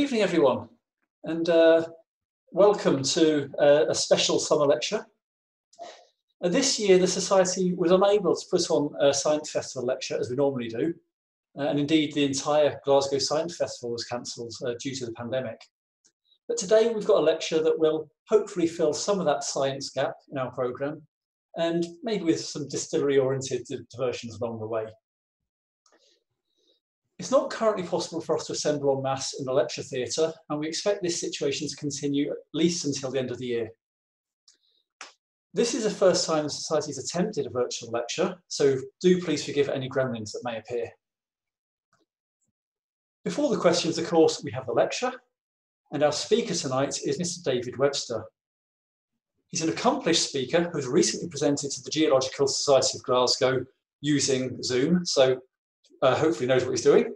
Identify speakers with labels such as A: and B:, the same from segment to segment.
A: evening, everyone, and uh, welcome to uh, a special summer lecture. Uh, this year, the Society was unable to put on a Science Festival lecture as we normally do, uh, and indeed the entire Glasgow Science Festival was cancelled uh, due to the pandemic. But today we've got a lecture that will hopefully fill some of that science gap in our programme, and maybe with some distillery-oriented diversions along the way. It's not currently possible for us to assemble en masse in the lecture theatre, and we expect this situation to continue at least until the end of the year. This is the first time the Society's attempted a virtual lecture, so do please forgive any gremlins that may appear. Before the questions, of course, we have the lecture, and our speaker tonight is Mr. David Webster. He's an accomplished speaker who's recently presented to the Geological Society of Glasgow using Zoom, so uh, hopefully knows what he's doing.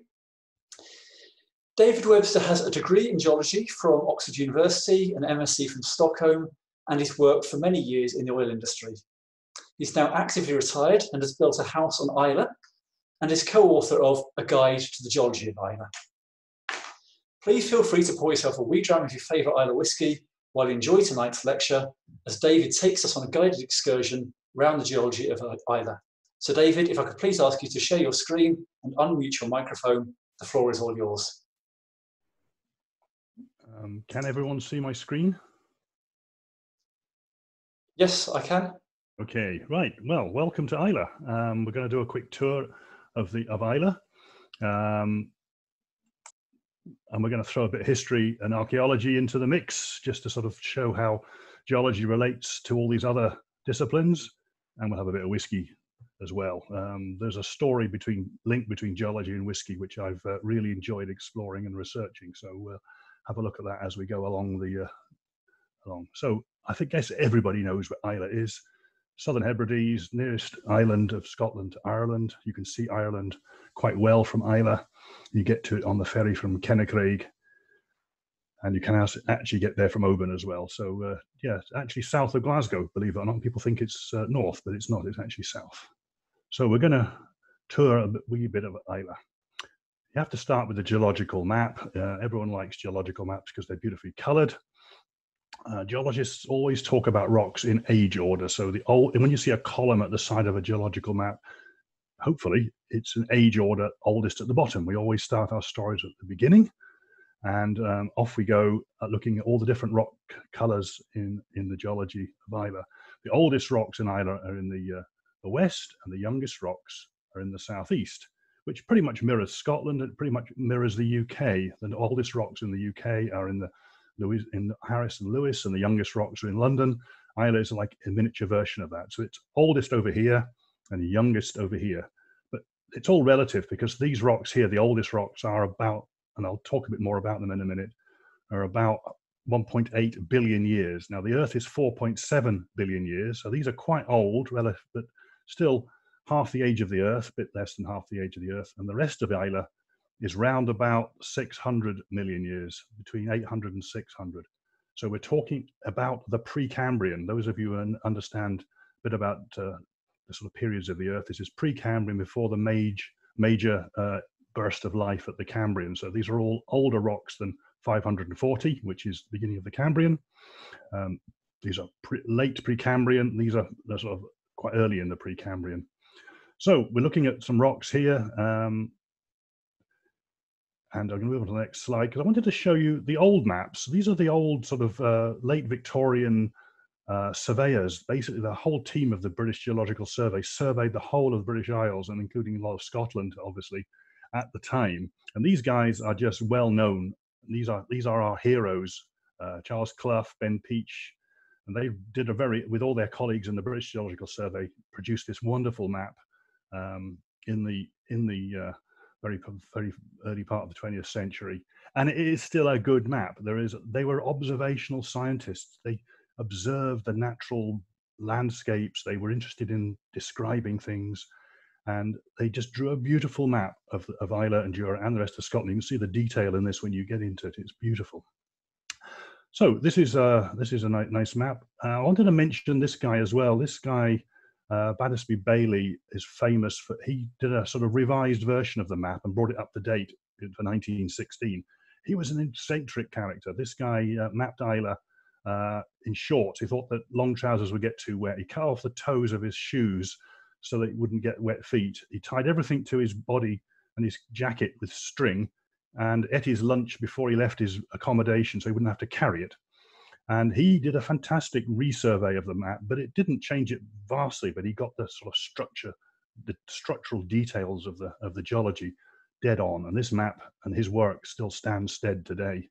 A: David Webster has a degree in geology from Oxford University, an MSc from Stockholm, and he's worked for many years in the oil industry. He's now actively retired and has built a house on Islay and is co-author of A Guide to the Geology of Islay. Please feel free to pour yourself a wee dram of your favourite Islay whisky while you enjoy tonight's lecture as David takes us on a guided excursion around the geology of Islay. So David, if I could please ask you to share your screen and unmute your microphone, the floor is all yours.
B: Um, can everyone see my screen?
A: Yes, I can.
B: Okay, right. Well, welcome to Islay. Um, we're going to do a quick tour of the of Islay. Um, and we're going to throw a bit of history and archaeology into the mix just to sort of show how geology relates to all these other disciplines. And we'll have a bit of whiskey as well. Um, there's a story between link between geology and whiskey, which I've uh, really enjoyed exploring and researching. So we'll have a look at that as we go along the uh, along. So I think guess everybody knows what Islay is. Southern Hebrides, nearest island of Scotland to Ireland. You can see Ireland quite well from Islay. You get to it on the ferry from Kennacraig, and you can actually get there from Oban as well. So uh, yeah, actually south of Glasgow, believe it or not. People think it's uh, north, but it's not. It's actually south. So we're going to tour a wee bit of Islay. You have to start with the geological map. Uh, everyone likes geological maps because they're beautifully coloured. Uh, geologists always talk about rocks in age order. So the old, when you see a column at the side of a geological map, hopefully it's an age order oldest at the bottom. We always start our stories at the beginning, and um, off we go at looking at all the different rock colours in in the geology of Islay. The oldest rocks in Islay are in the uh, the west, and the youngest rocks are in the southeast, which pretty much mirrors Scotland. It pretty much mirrors the UK. The oldest rocks in the UK are in the Lewis, in Harris and Lewis, and the youngest rocks are in London. Islay is like a miniature version of that. So it's oldest over here and youngest over here. But it's all relative because these rocks here, the oldest rocks, are about, and I'll talk a bit more about them in a minute, are about 1.8 billion years. Now the Earth is 4.7 billion years, so these are quite old, but still half the age of the Earth, a bit less than half the age of the Earth, and the rest of Islay is round about 600 million years, between 800 and 600. So we're talking about the Precambrian. Those of you who understand a bit about uh, the sort of periods of the Earth, this is Precambrian before the major, major uh, burst of life at the Cambrian. So these are all older rocks than 540, which is the beginning of the Cambrian. Um, these are pre late Precambrian. These are the sort of quite early in the Precambrian. So we're looking at some rocks here. Um, and I'm going to move on to the next slide because I wanted to show you the old maps. These are the old sort of uh, late Victorian uh, surveyors. Basically, the whole team of the British Geological Survey surveyed the whole of the British Isles and including a lot of Scotland, obviously, at the time. And these guys are just well known. These are these are our heroes: uh, Charles Clough, Ben Peach, and they did a very, with all their colleagues in the British Geological Survey, produced this wonderful map um, in the in the uh, very very early part of the 20th century, and it is still a good map. There is they were observational scientists. They observed the natural landscapes. They were interested in describing things, and they just drew a beautiful map of of Islay and Jura and the rest of Scotland. You can see the detail in this when you get into it. It's beautiful. So this is a this is a nice map. Uh, I wanted to mention this guy as well. This guy, uh, Battersby Bailey, is famous for he did a sort of revised version of the map and brought it up to date for 1916. he was an eccentric character. This guy uh, mapped Islay uh, in shorts. He thought that long trousers would get too wet. He cut off the toes of his shoes so that he wouldn't get wet feet. He tied everything to his body and his jacket with string and ate his lunch before he left his accommodation so he wouldn't have to carry it. And he did a fantastic resurvey of the map, but it didn't change it vastly, but he got the sort of structure, the structural details of the, of the geology dead on. And this map and his work still stands stead today.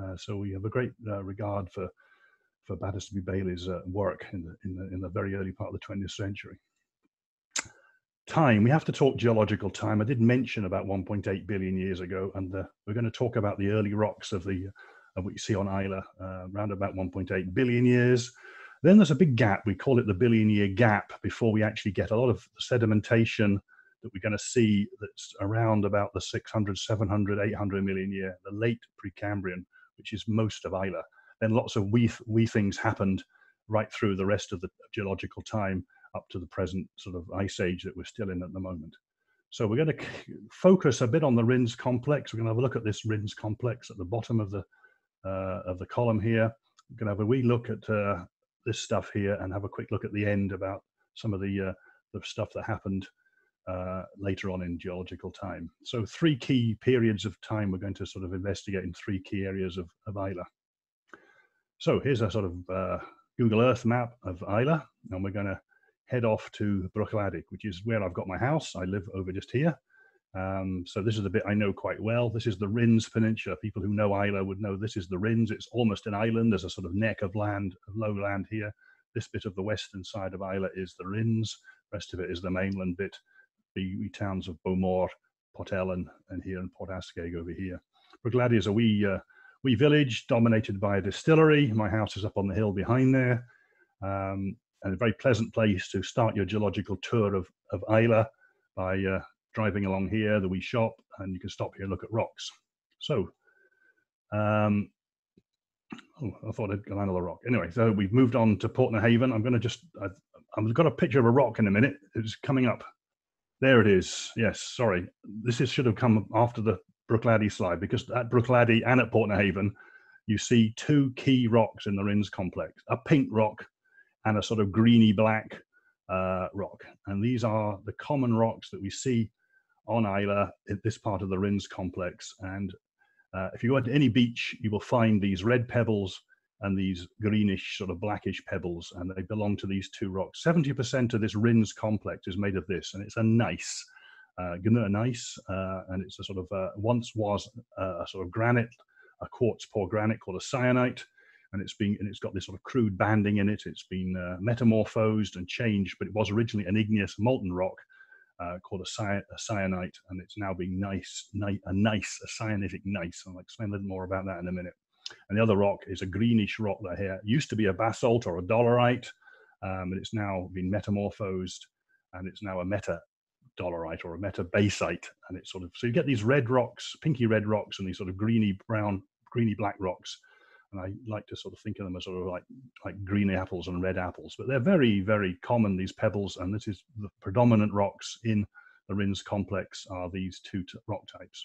B: Uh, so we have a great uh, regard for for Battersby Bailey's uh, work in the, in the in the very early part of the 20th century. Time, we have to talk geological time. I did mention about 1.8 billion years ago, and the, we're going to talk about the early rocks of the of what you see on Islay, uh, around about 1.8 billion years. Then there's a big gap. We call it the billion year gap before we actually get a lot of sedimentation that we're going to see that's around about the 600, 700, 800 million year, the late Precambrian, which is most of Islay. Then lots of wee, wee things happened right through the rest of the geological time up to the present sort of ice age that we're still in at the moment. So we're going to focus a bit on the Rhinns complex. We're going to have a look at this Rhinns complex at the bottom of the uh, of the column here. We're going to have a wee look at uh, this stuff here and have a quick look at the end about some of the uh, the stuff that happened uh, later on in geological time. So three key periods of time we're going to sort of investigate in three key areas of, of Islay. So here's a sort of uh, Google Earth map of Islay, and we're going to head off to Bruichladdich, which is where I've got my house. I live over just here. Um, so this is the bit I know quite well. This is the Rhinns Peninsula. People who know Islay would know this is the Rhinns. It's almost an island. There's a sort of neck of land, of low land here. This bit of the western side of Islay is the Rhinns. Rest of it is the mainland bit, the towns of Bowmore, Port Ellen, and here in Port Askaig over here. Bruichladdich is a wee, uh, wee village dominated by a distillery. My house is up on the hill behind there. Um, and a very pleasant place to start your geological tour of, of Islay by uh, driving along here, the wee shop, and you can stop here and look at rocks. So, um, oh, I thought I'd go another rock. Anyway, so we've moved on to Portnahaven. I'm going to just, I, I've got a picture of a rock in a minute. It's coming up. There it is. Yes, sorry. This is, should have come after the Bruichladdich slide because at Bruichladdich and at Portnahaven, you see two key rocks in the Rhinns complex, a pink rock and a sort of greeny black uh, rock. And these are the common rocks that we see on Islay, in this part of the Rhinns complex. And uh, if you go to any beach, you will find these red pebbles and these greenish, sort of blackish pebbles, and they belong to these two rocks. 70% of this Rhinns complex is made of this, and it's a gneiss, uh, gneiss, uh, and it's a sort of, uh, once was a sort of granite, a quartz poor granite called a syenite, and it's been and it's got this sort of crude banding in it. It's been uh, metamorphosed and changed, but it was originally an igneous molten rock uh, called a, cy- a, syenite, and it's now being gneiss, ni- a gneiss, a syenitic gneiss. I'll explain a little more about that in a minute. And the other rock is a greenish rock that here it used to be a basalt or a dolerite, um, and it's now been metamorphosed, and it's now a meta dolerite or a meta basite, and it's sort of so you get these red rocks, pinky red rocks, and these sort of greeny brown, greeny black rocks and I like to sort of think of them as sort of like like green apples and red apples. But they're very very common these pebbles, and this is the predominant rocks in the Rhinns complex are these two rock types.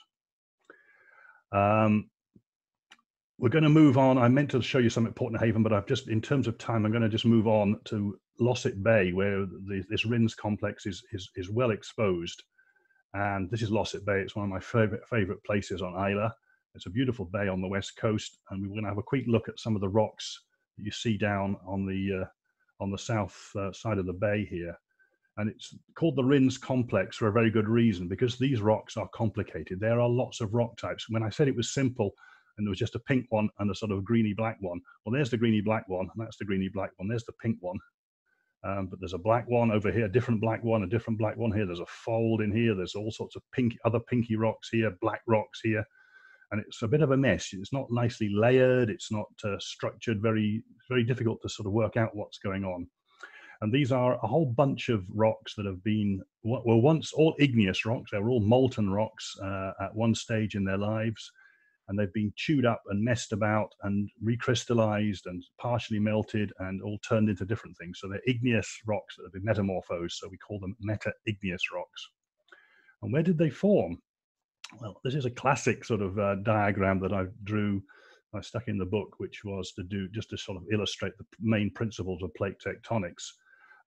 B: Um, we're going to move on. I meant to show you some at Portnahaven, but I've just, in terms of time, I'm going to just move on to Lossit Bay, where the, this Rins complex is, is, is well exposed. And this is Lossit Bay. It's one of my favorite, favorite places on Islay. It's a beautiful bay on the west coast, and we're going to have a quick look at some of the rocks that you see down on the uh, on the south uh, side of the bay here. And it's called the Rhinns complex for a very good reason because these rocks are complicated. There are lots of rock types. When I said it was simple and there was just a pink one and a sort of greeny black one, well, there's the greeny black one, and that's the greeny black one. There's the pink one. Um, but there's a black one over here, a different black one, a different black one here. There's a fold in here. There's all sorts of pink, other pinky rocks here, black rocks here and it's a bit of a mess. It's not nicely layered. It's not uh, structured. Very, very difficult to sort of work out what's going on. And these are a whole bunch of rocks that have been well once all igneous rocks. They were all molten rocks uh, at one stage in their lives, and they've been chewed up and messed about and recrystallized and partially melted and all turned into different things. So they're igneous rocks that have been metamorphosed. So we call them meta igneous rocks. And where did they form? Well, this is a classic sort of uh, diagram that I drew, I stuck in the book, which was to do just to sort of illustrate the main principles of plate tectonics,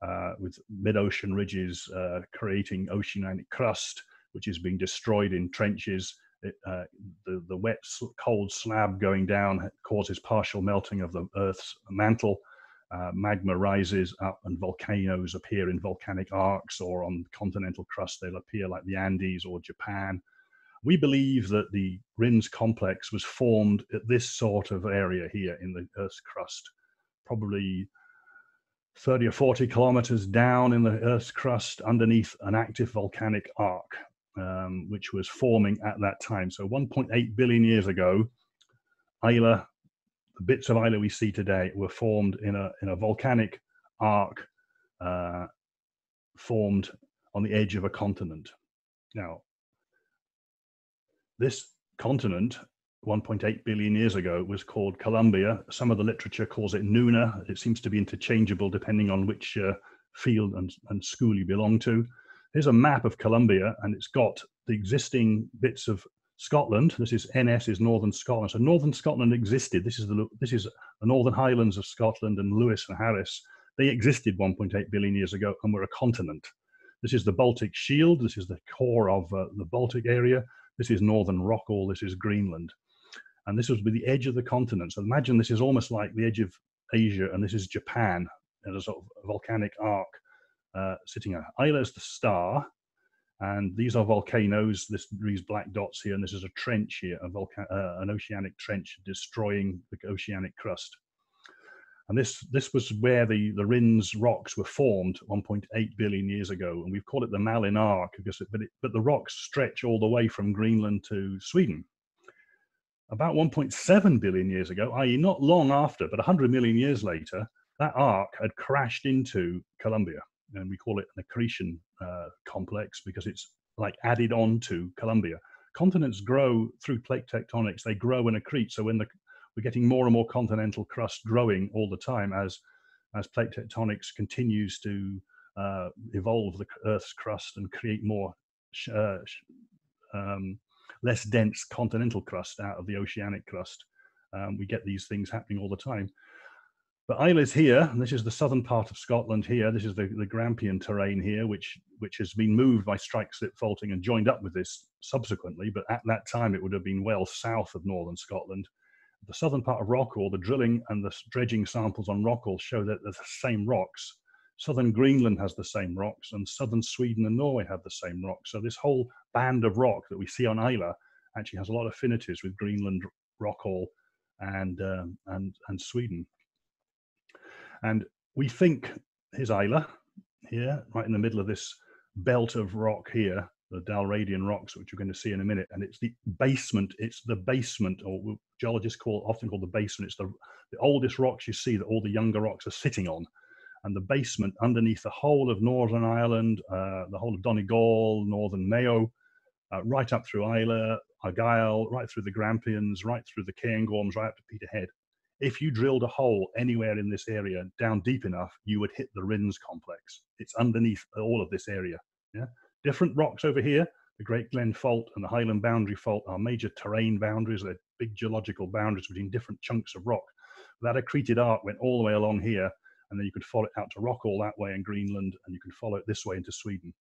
B: uh, with mid-ocean ridges uh, creating oceanic crust, which is being destroyed in trenches. It, uh, the, the wet, cold slab going down causes partial melting of the Earth's mantle. Uh, magma rises up and volcanoes appear in volcanic arcs or on continental crust. They'll appear like the Andes or Japan. We believe that the Rhinns complex was formed at this sort of area here in the Earth's crust, probably 30 or 40 kilometers down in the Earth's crust underneath an active volcanic arc, um, which was forming at that time. So 1.8 billion years ago, Islay, the bits of Islay we see today were formed in a, in a volcanic arc uh, formed on the edge of a continent. Now, this continent 1.8 billion years ago was called Columbia. Some of the literature calls it Nuna. It seems to be interchangeable depending on which uh, field and, and school you belong to. Here's a map of Columbia, and it's got the existing bits of Scotland. This is NS is Northern Scotland. So Northern Scotland existed. This is the this is the Northern Highlands of Scotland and Lewis and Harris. They existed 1.8 billion years ago and were a continent. This is the Baltic Shield. This is the core of uh, the Baltic area. This is Northern Rock. Rockall. This is Greenland and this was the edge of the continent. So imagine this is almost like the edge of Asia, and this is Japan in a sort of volcanic arc uh, sitting there. Islay is the star, and these are volcanoes. This these black dots here, and this is a trench here, a uh, an oceanic trench destroying the oceanic crust. And this this was where the the Rhinns rocks were formed 1.8 billion years ago, and we've called it the Malin Arc because it, but it, but the rocks stretch all the way from Greenland to Sweden about 1.7 billion years ago, i.e., not long after, but 100 million years later, that arc had crashed into Columbia. And we call it an accretion uh, complex because it's like added on to Columbia. Continents grow through plate tectonics, they grow and accrete. So when the, we're getting more and more continental crust growing all the time as, as plate tectonics continues to uh, evolve the Earth's crust and create more uh, um, less dense continental crust out of the oceanic crust. Um, we get these things happening all the time. But Islay's here, and this is the southern part of Scotland here. This is the, the Grampian terrane here, which, which has been moved by strike slip faulting and joined up with this subsequently. But at that time, it would have been well south of northern Scotland. The southern part of Rockall, the drilling and the dredging samples on Rockall show that they're the same rocks. Southern Greenland has the same rocks, and southern Sweden and Norway have the same rocks. So this whole band of rock that we see on Islay actually has a lot of affinities with Greenland, Rockall, and um, and and Sweden. And we think his Islay here, right in the middle of this belt of rock here, the Dalradian rocks, which you're going to see in a minute. And it's the basement. It's the basement, or geologists call often called the basement. It's the the oldest rocks you see that all the younger rocks are sitting on and the basement underneath the whole of Northern Ireland, uh, the whole of Donegal, Northern Mayo, uh, right up through Islay, Argyll, right through the Grampians, right through the Cairngorms, right up to Peterhead. If you drilled a hole anywhere in this area down deep enough, you would hit the Rhinns complex. It's underneath all of this area. Yeah, different rocks over here. The Great Glen Fault and the Highland Boundary Fault are major terrane boundaries. They're big geological boundaries between different chunks of rock. That accreted arc went all the way along here and then you could follow it out to Rockall that way in Greenland, and you can follow it this way into Sweden.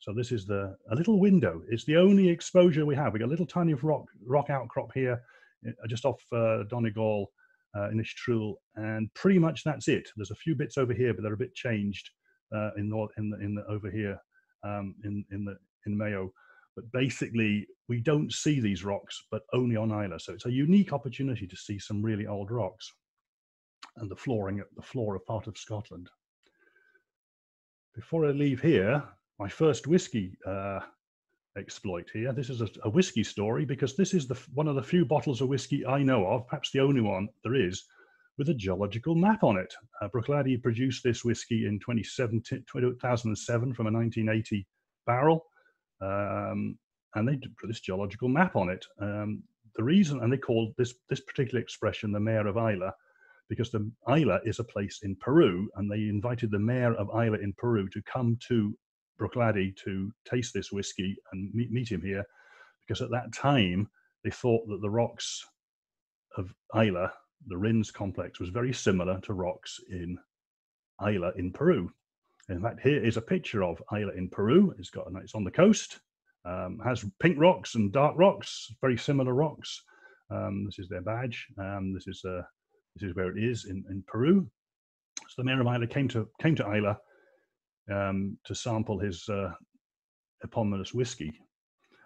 B: So this is the a little window. It's the only exposure we have. We got a little tiny rock rock outcrop here, uh, just off uh, Donegal uh, Inishtrahull, and pretty much that's it. There's a few bits over here, but they're a bit changed uh, in the in the in the over here um, in in the in Mayo. But basically, we don't see these rocks, but only on Islay. So it's a unique opportunity to see some really old rocks and the flooring at the floor of part of Scotland. Before I leave here, my first whiskey uh, exploit here. This is a, a, whiskey story because this is the one of the few bottles of whiskey I know of, perhaps the only one there is, with a geological map on it. Uh, Bruichladdich produced this whiskey in 2007 from a 1980 barrel, um, and they put this geological map on it. Um, the reason, and they called this this particular expression the mayor of Islay, because the Islay is a place in Peru, and they invited the mayor of Islay in Peru to come to Bruichladdich to taste this whiskey and meet, meet him here, because at that time they thought that the rocks of Islay, the Rhinns complex, was very similar to rocks in Islay in Peru. In fact, here is a picture of Islay in Peru. It's got it's on the coast, um, has pink rocks and dark rocks, very similar rocks. Um, this is their badge. Um, this is uh, this is where it is in, in Peru. So the mayor of Islay came to came to Islay um, to sample his uh, eponymous whiskey,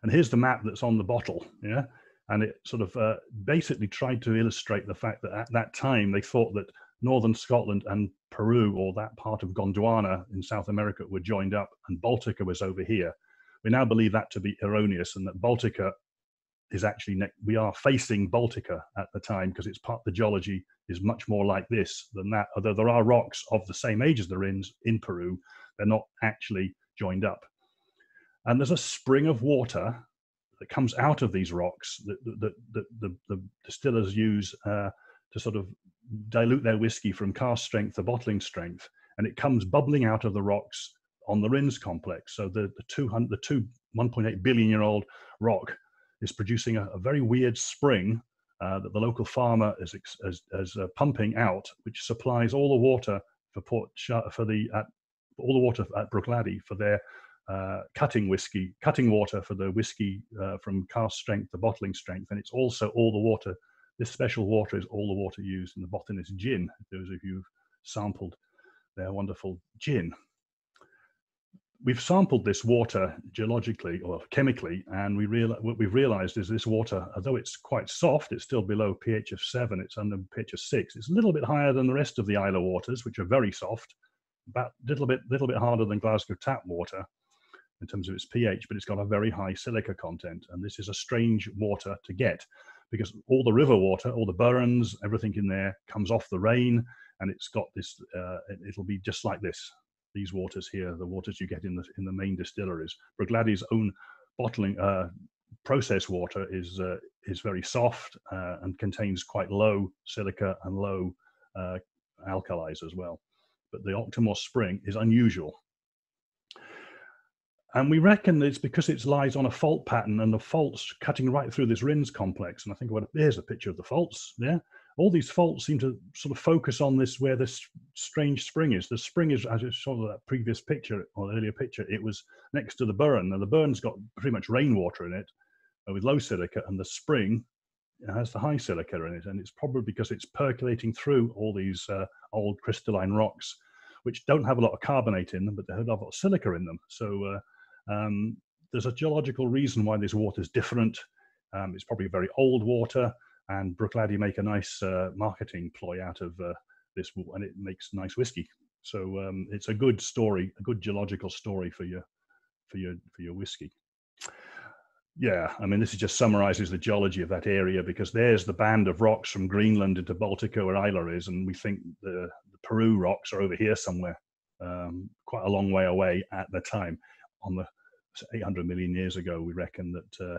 B: and here's the map that's on the bottle. Yeah, and it sort of uh, basically tried to illustrate the fact that at that time they thought that northern Scotland and Peru, or that part of Gondwana in South America, were joined up, and Baltica was over here. We now believe that to be erroneous, and that Baltica is actually ne- we are facing Baltica at the time because its part the geology is much more like this than that. Although there are rocks of the same age as the Rhinns in Peru, they're not actually joined up. And there's a spring of water that comes out of these rocks that, that, that, the, the, distillers use uh, to sort of dilute their whiskey from cask strength to bottling strength, and it comes bubbling out of the rocks on the Rhinns complex. So the the 200 the two 1.8 billion year old rock is producing a, a very weird spring uh, that the local farmer is is, is uh, pumping out, which supplies all the water for Port for the at, all the water at Bruichladdich for their uh, cutting whiskey, cutting water for the whiskey uh, from cask strength to bottling strength, and it's also all the water. This special water is all the water used in the botanist gin. Those of you sampled their wonderful gin. We've sampled this water geologically or chemically, and we real, what we've realized is this water, although it's quite soft, it's still below pH of seven, it's under pH of six. It's a little bit higher than the rest of the Islay waters, which are very soft, but a little bit, little bit harder than Glasgow tap water in terms of its pH, but it's got a very high silica content. And this is a strange water to get because all the river water, all the burns, everything in there comes off the rain and it's got this, uh, it'll be just like this. These waters here, the waters you get in the, in the main distilleries. Bruichladdich own bottling uh, process water is, uh, is very soft uh, and contains quite low silica and low uh, alkalis as well. But the Octomore spring is unusual and we reckon it's because it lies on a fault pattern and the faults cutting right through this Rhinns complex. And I think it, here's a picture of the faults. Yeah. All these faults seem to sort of focus on this where this strange spring is. The spring is, as you saw that previous picture or earlier picture, it was next to the burn. And the burn's got pretty much rainwater in it uh, with low silica, and the spring has the high silica in it. And it's probably because it's percolating through all these uh, old crystalline rocks, which don't have a lot of carbonate in them, but they have a lot of silica in them. So uh, um, there's a geological reason why this water is different. Um, it's probably very old water, and Bruichladdich make a nice uh, marketing ploy out of uh, this, and it makes nice whiskey. So um, it's a good story, a good geological story for your for your for your whiskey. Yeah, I mean, this just summarizes the geology of that area because there's the band of rocks from Greenland into Baltica where Islay is, and we think the, the Peru rocks are over here somewhere, um, quite a long way away at the time on the 800 million years ago, we reckon that uh,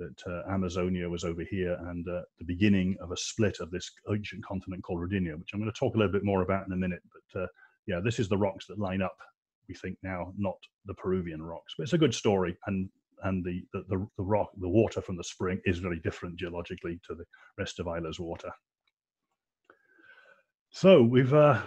B: that uh, Amazonia was over here and uh, the beginning of a split of this ancient continent called Rodinia, which I'm going to talk a little bit more about in a minute. But uh, yeah, this is the rocks that line up. We think now, not the Peruvian rocks, but it's a good story, and and the the, the, the rock, the water from the spring is very different geologically to the rest of Islay's water. So we've uh,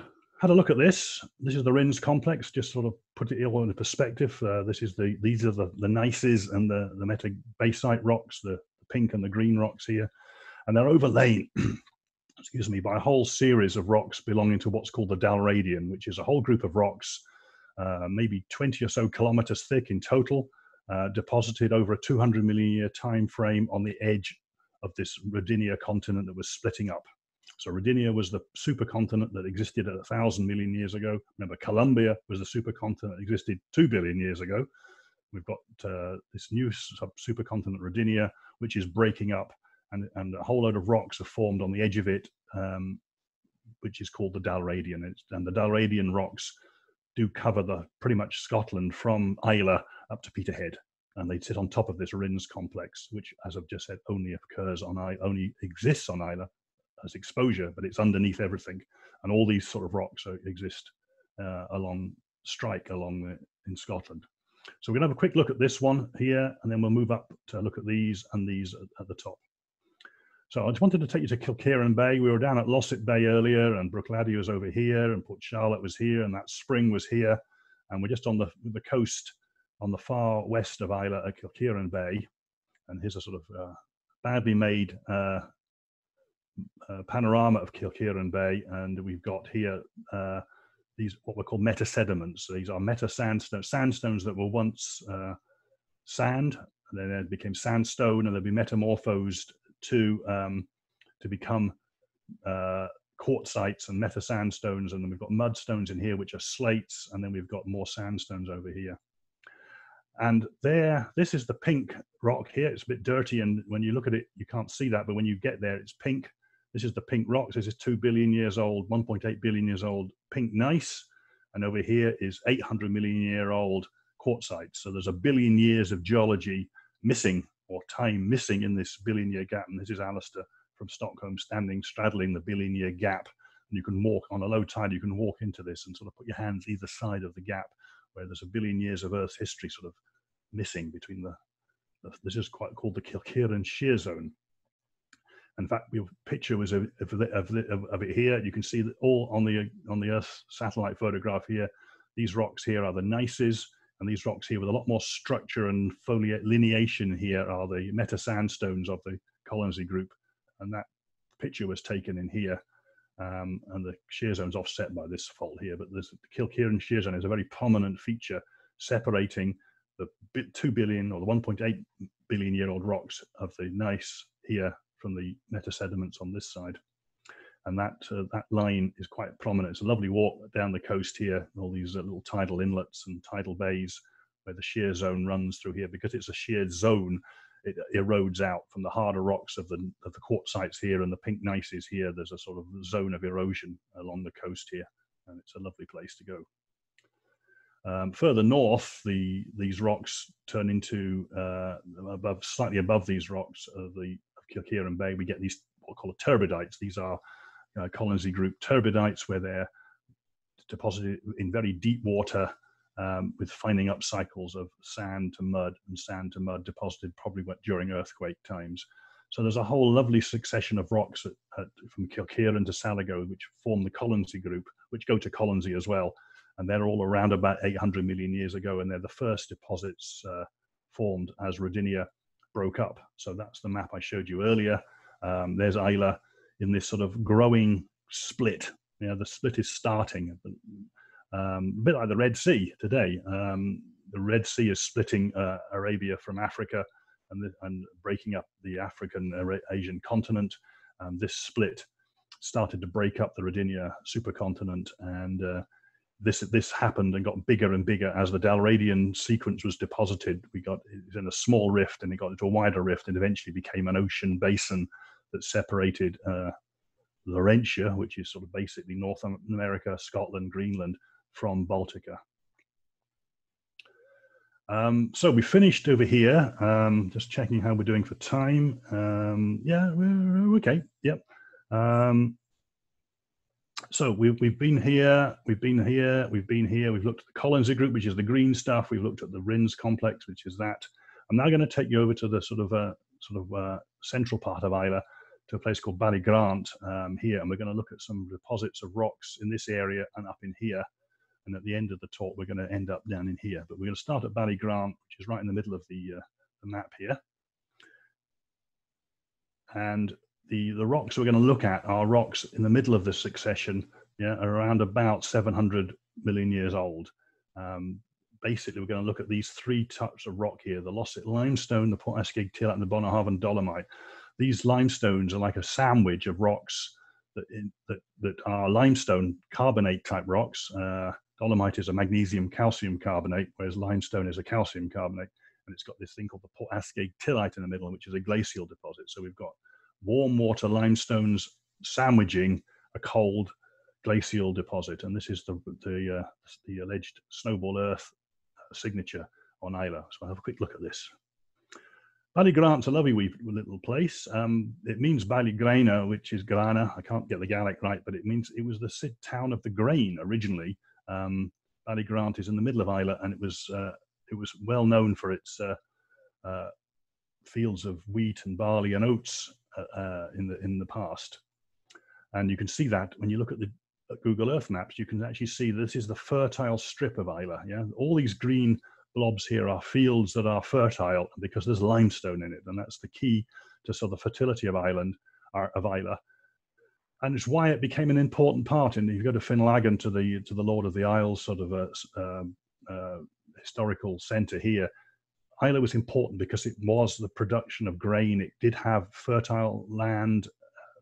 B: had a look at this. This is the Rhinns complex, just sort of put it all into perspective. Uh, this is the these are the the gneisses and the the meta metabasite rocks, the, the pink and the green rocks here, and they're overlain. excuse me, by a whole series of rocks belonging to what's called the Dalradian, which is a whole group of rocks, uh, maybe 20 or so kilometers thick in total, uh, deposited over a 200 million year time frame on the edge of this Rodinia continent that was splitting up. So Rodinia was the supercontinent that existed at a thousand million years ago. Remember, Columbia was the supercontinent that existed two billion years ago. We've got uh, this new supercontinent Rodinia, which is breaking up, and, and a whole load of rocks are formed on the edge of it, um, which is called the Dalradian. And the Dalradian rocks do cover the pretty much Scotland from Islay up to Peterhead and they sit on top of this Rhinns complex, which, as I've just said, only occurs on I only exists on Islay as exposure, but it's underneath everything. And all these sort of rocks are, exist uh, along strike along the, in Scotland. So we're going to have a quick look at this one here, and then we'll move up to look at these and these at, at the top. So I just wanted to take you to Kilchiaran Bay. We were down at Lossit Bay earlier, and Bruichladdich was over here, and Port Charlotte was here, and that spring was here. And we're just on the, the coast on the far west of Islay at Kilchiaran Bay. And here's a sort of uh, badly made uh, uh, panorama of Kilchiaran Bay. And we've got here uh, these what we call meta sediments. These are meta sandstones, sandstones that were once uh, sand, and then it became sandstone, and they'll be metamorphosed to um, to become uh, quartzites and meta sandstones, and then we've got mudstones in here, which are slates, and then we've got more sandstones over here. And there, this is the pink rock here. It's a bit dirty, and when you look at it, you can't see that, but when you get there, it's pink. This is the pink rocks. This is 2 billion years old, 1.8 billion years old pink gneiss. And over here is 800 million year old quartzite. So there's a billion years of geology missing or time missing in this billion year gap. And this is Alistair from Stockholm standing straddling the billion year gap. And you can walk on a low tide, you can walk into this and sort of put your hands either side of the gap where there's a billion years of Earth's history sort of missing between the, the this is quite called the Kilchiaran shear zone. In fact, your picture was of, of, of, of, it here. You can see that all on the on the Earth satellite photograph here. These rocks here are the gneisses, and these rocks here with a lot more structure and foliate lineation here are the meta sandstones of the Colonsay group. And that picture was taken in here. Um, and the shear zone is offset by this fault here, but this Kilchiaran shear zone is a very prominent feature separating the 2 billion or the 1.8 billion year old rocks of the gneiss here from the meta sediments on this side. And that, uh, that line is quite prominent. It's a lovely walk down the coast here, all these uh, little tidal inlets and tidal bays where the shear zone runs through here. Because it's a shear zone, it erodes out from the harder rocks of the, of the quartzites here and the pink gneisses here. There's a sort of zone of erosion along the coast here, and it's a lovely place to go. Um, further north, the these rocks turn into uh, above, slightly above these rocks, uh, the Kilchiaran Bay, we get these what we call turbidites. These are uh, group turbidites where they're deposited in very deep water um, with finding up cycles of sand to mud and sand to mud deposited probably during earthquake times. So there's a whole lovely succession of rocks at, at, from Kilchiaran to Saligo, which form the Colonsay group, which go to Colonsay as well. And they're all around about 800 million years ago, and they're the first deposits uh, formed as Rodinia broke up. So that's the map I showed you earlier. Um, there's Islay in this sort of growing split. You know, the split is starting, um, a bit like the Red Sea today. Um, the Red Sea is splitting uh, Arabia from Africa and, the, and breaking up the African Asian continent. This split started to break up the Rodinia supercontinent and uh, this this happened and got bigger and bigger as the Dalradian sequence was deposited. We got it was in a small rift and it got into a wider rift and eventually became an ocean basin that separated uh, Laurentia, which is sort of basically North America, Scotland, Greenland, from Baltica. Um, so we finished over here. Um, just checking how we're doing for time. Um, yeah, we're okay. Yep. Um, so we've, we've been here, we've been here, we've been here, we've looked at the Colonsay group, which is the green stuff. We've looked at the Rhinns complex, which is that. I'm now going to take you over to the sort of uh, sort of uh, central part of Islay, to a place called Ballygrant um, here, and we're going to look at some deposits of rocks in this area and up in here. And at the end of the talk, we're going to end up down in here. But we're going to start at Ballygrant, which is right in the middle of the, uh, the map here. And the, the rocks we're going to look at are rocks in the middle of the succession, yeah, around about 700 million years old. Um, basically, we're going to look at these three types of rock here, the Lossit limestone, the Port Tillite, and the Bunnahabhain dolomite. These limestones are like a sandwich of rocks that, in, that, that are limestone carbonate type rocks. Uh, dolomite is a magnesium calcium carbonate, whereas limestone is a calcium carbonate. And it's got this thing called the Port Tillite in the middle, which is a glacial deposit. So we've got warm water limestones sandwiching a cold glacial deposit. And this is the, the, uh, the alleged snowball earth signature on Islay. So I'll have a quick look at this. Ballygrant's a lovely wee little place. Um, it means Ballygraina, which is Grana. I can't get the Gaelic right, but it means it was the Sid town of the grain originally. Um, Ballygrant is in the middle of Islay, and it was uh, it was well known for its uh, uh, fields of wheat and barley and oats uh, uh, in the in the past. And you can see that when you look at the at Google Earth maps, you can actually see this is the fertile strip of Islay. Yeah, all these green blobs here are fields that are fertile because there's limestone in it, and that's the key to sort of the fertility of Ireland of Islay. And it's why it became an important part. And if you go to Finlaggan to the to the Lord of the Isles sort of a um, uh, historical centre here, Islay was important because it was the production of grain. It did have fertile land,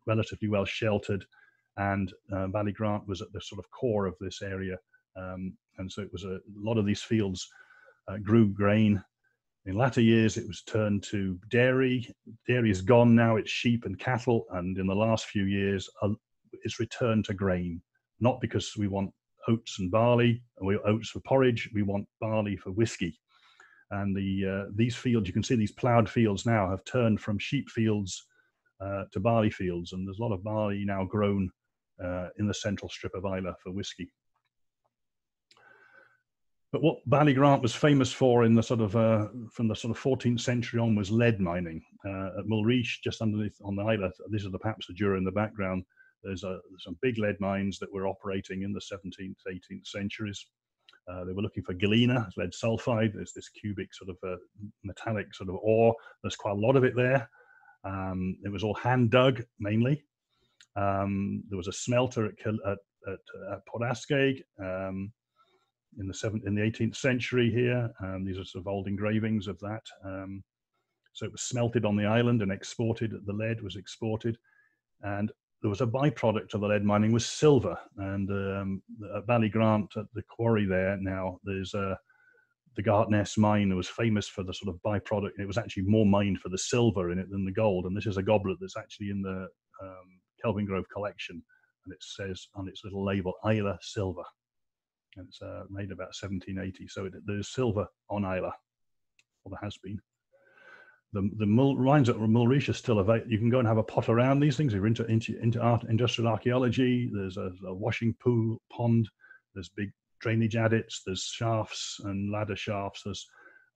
B: relatively well sheltered, and uh, Ballygrant was at the sort of core of this area. Um, and so it was a, a, lot of these fields uh, grew grain. In latter years, it was turned to dairy. Dairy is gone now; it's sheep and cattle. And in the last few years, uh, it's returned to grain. Not because we want oats and barley, and we oats for porridge. We want barley for whiskey. And the uh, these fields, you can see these ploughed fields now have turned from sheep fields uh, to barley fields, and there's a lot of barley now grown uh, in the central strip of Islay for whiskey. But what Ballygrant was famous for in the sort of uh, from the sort of 14th century on was lead mining uh, at Mulreesh, just underneath on the Islay. These are the perhaps the Jura in the background. There's, a, there's some big lead mines that were operating in the 17th, 18th centuries. Uh, they were looking for galena, lead sulfide. There's this cubic sort of uh, metallic sort of ore. There's quite a lot of it there. Um, it was all hand dug mainly. Um, there was a smelter at, at, at, at Port Askaig um, in the in the 18th century here. Um, these are sort of old engravings of that. Um, so it was smelted on the island and exported. The lead was exported, and there was a byproduct of the lead mining was silver. And um, at Ballygrant, at the quarry there now, there's a the Gartness mine that was famous for the sort of byproduct. It was actually more mined for the silver in it than the gold. And this is a goblet that's actually in the um, Kelvingrove collection, and it says on its little label Islay Silver. And it's uh, made about 1780. So it, there's silver on Islay, or there has been. The, the mines at Mulreesh are still available. You can go and have a pot around these things. If you're into, into, into art, industrial archaeology. There's a, a washing pool pond. There's big drainage adits. There's shafts and ladder shafts. There's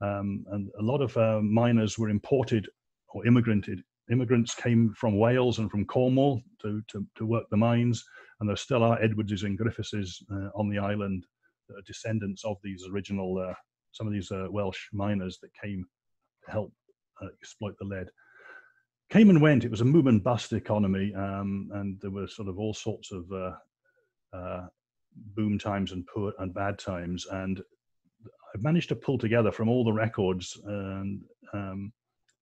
B: um, and a lot of uh, miners were imported or immigrated immigrants came from Wales and from Cornwall to, to, to work the mines, and there still are Edwardses and Griffithses uh, on the island that are descendants of these original, uh, some of these uh, Welsh miners that came to help uh, exploit the lead. Came and went. It was a boom and bust economy, um, and there were sort of all sorts of uh, uh, boom times and poor and bad times. And I've managed to pull together from all the records and um,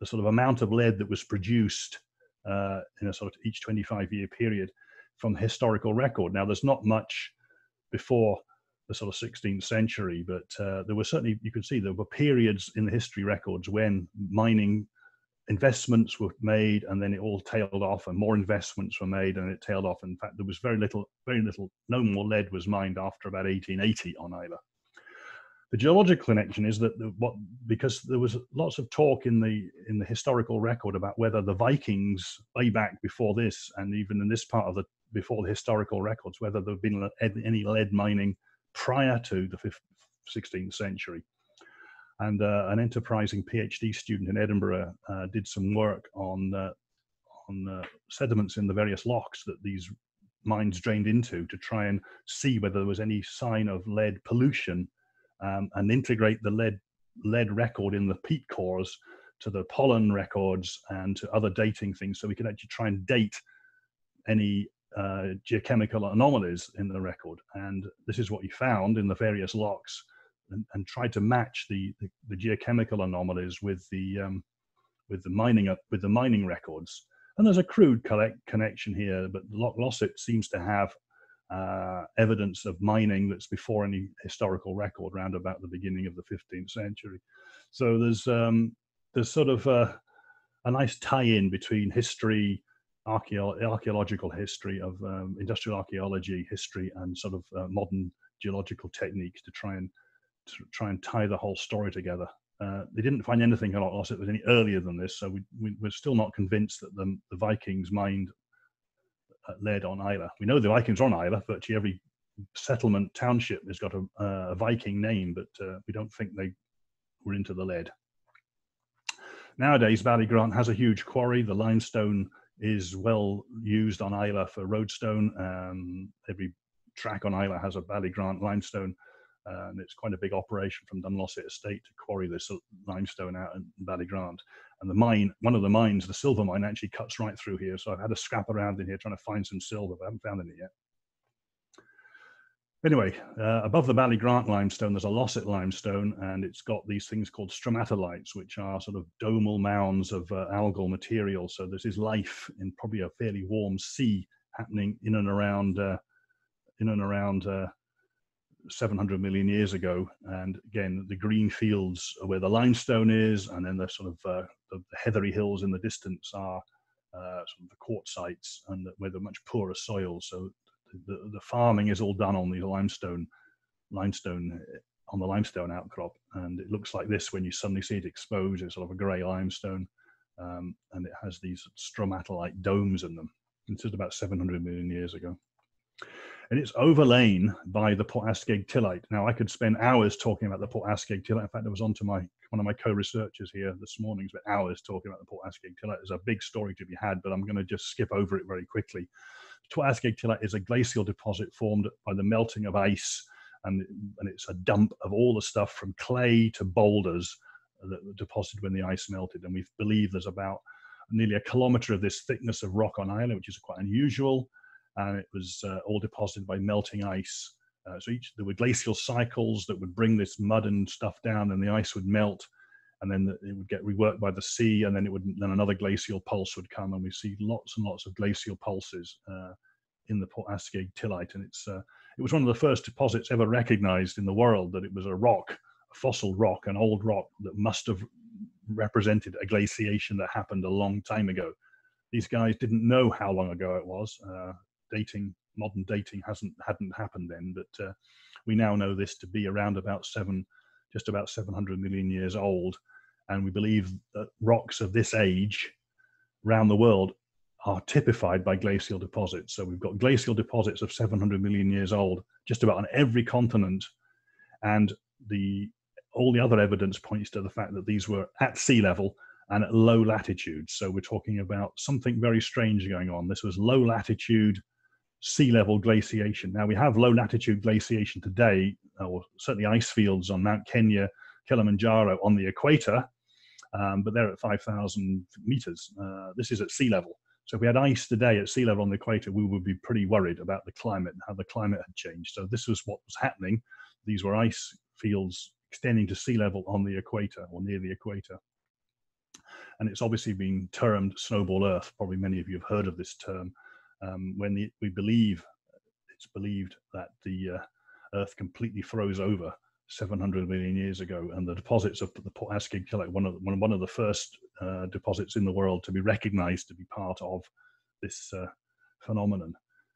B: the sort of amount of lead that was produced uh, in a sort of each 25 year period from the historical record. Now, there's not much before the sort of 16th century, but uh, there were certainly, you can see there were periods in the history records when mining investments were made and then it all tailed off and more investments were made and it tailed off. In fact, there was very little, very little, no more lead was mined after about 1880 on Islay. The geological connection is that the, what because there was lots of talk in the in the historical record about whether the Vikings way back before this and even in this part of the before the historical records whether there had been any lead mining prior to the 15th, 16th century. And uh, an enterprising PhD student in Edinburgh uh, did some work on uh, on uh, sediments in the various lochs that these mines drained into to try and see whether there was any sign of lead pollution um, and integrate the lead lead record in the peat cores to the pollen records and to other dating things so we can actually try and date any uh, geochemical anomalies in the record and this is what he found in the various lochs and, and tried to match the, the, the geochemical anomalies with the um, with the mining with the mining records and there's a crude collect, connection here but Loch Lossit seems to have uh, evidence of mining that's before any historical record, around about the beginning of the 15th century. So there's um, there's sort of a, a nice tie-in between history, archeo- archaeological history of um, industrial archaeology history, and sort of uh, modern geological techniques to try and to try and tie the whole story together. Uh, they didn't find anything a lot lost. It was any earlier than this, so we, we, are still not convinced that the, the Vikings mined lead on Islay. We know the Vikings are on Islay. Virtually every settlement township has got a, uh, a Viking name, but uh, we don't think they we're into the lead. Nowadays, Ballygrant has a huge quarry. The limestone is well used on Islay for roadstone. Um, every track on Islay has a Ballygrant limestone, uh, and it's quite a big operation from Dunlossit Estate to quarry this limestone out in Ballygrant. And the mine, one of the mines, the silver mine, actually cuts right through here. So I've had a scrap around in here trying to find some silver, but I haven't found any yet. Anyway, uh, above the Ballygrant limestone, there's a Lossit limestone, and it's got these things called stromatolites, which are sort of domal mounds of uh, algal material. So this is life in probably a fairly warm sea happening in and around, uh, in and around uh, 700 million years ago. And again, the green fields are where the limestone is, and then the sort of uh, the, the, heathery hills in the distance are uh, sort of the quartzites, and where they're much poorer soil. So the, the farming is all done on the limestone, limestone on the limestone outcrop, and it looks like this when you suddenly see it exposed. It's sort of a grey limestone, um, and it has these stromatolite domes in them. This is about 700 million years ago. And it's overlain by the Port Askaig Tillite. Now, I could spend hours talking about the Port Askaig Tillite. In fact, I was on to my one of my co-researchers here this morning, spent hours talking about the Port Askaig Tillite. There's a big story to be had, but I'm going to just skip over it very quickly. Tuaskeg is a glacial deposit formed by the melting of ice, and, and it's a dump of all the stuff from clay to boulders that were deposited when the ice melted. And we believe there's about nearly a kilometer of this thickness of rock on Islay, which is quite unusual. And it was uh, all deposited by melting ice. Uh, so each there were glacial cycles that would bring this mud and stuff down, and the ice would melt, and then it would get reworked by the sea, and then it would then another glacial pulse would come, and we see lots and lots of glacial pulses uh, in the Port Askaig Tillite, and it's uh, it was one of the first deposits ever recognised in the world that it was a rock, a fossil rock, an old rock that must have represented a glaciation that happened a long time ago. These guys didn't know how long ago it was. Uh, dating, modern dating hasn't hadn't happened then, but uh, we now know this to be around about seven, just about 700 million years old and we believe that rocks of this age around the world are typified by glacial deposits. So we've got glacial deposits of 700 million years old, just about on every continent, and the all the other evidence points to the fact that these were at sea level and at low latitude. So we're talking about something very strange going on. This was low latitude sea level glaciation. Now we have low latitude glaciation today, or certainly ice fields on Mount Kenya, Kilimanjaro on the equator, um, but they're at 5,000 meters. Uh, this is at sea level. So if we had ice today at sea level on the equator, we would be pretty worried about the climate and how the climate had changed. So this was what was happening. These were ice fields extending to sea level on the equator or near the equator. And it's obviously been termed snowball Earth. Probably many of you have heard of this term. Um, when the, we believe, it's believed that the uh, Earth completely froze over 700 million years ago, and the deposits of the Port Askaig like one of one, one of the first uh, deposits in the world to be recognised to be part of this uh, phenomenon.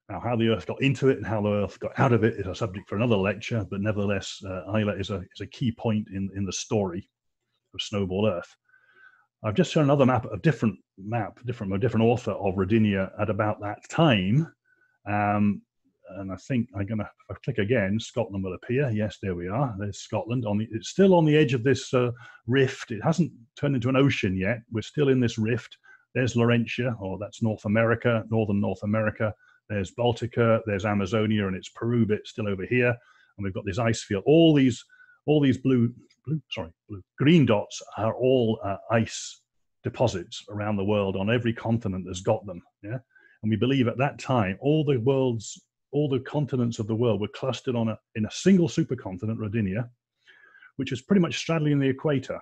B: Now, how the Earth got into it and how the Earth got out of it is a subject for another lecture, but nevertheless, uh, Islay is a is a key point in in the story of Snowball Earth. I've just shown another map, a different map, different a different author of Rodinia at about that time. Um, and I think I'm going to click again. Scotland will appear. Yes, there we are. There's Scotland. On the, it's still on the edge of this uh, rift. It hasn't turned into an ocean yet. We're still in this rift. There's Laurentia, or that's North America, northern North America. There's Baltica. There's Amazonia, and it's Peru bit still over here. And we've got this ice field. All these, all these blue, blue, sorry, blue, green dots are all uh, ice deposits around the world on every continent that's got them. Yeah. And we believe at that time, all the world's all the continents of the world were clustered on a, in a single supercontinent, Rodinia, which is pretty much straddling the equator,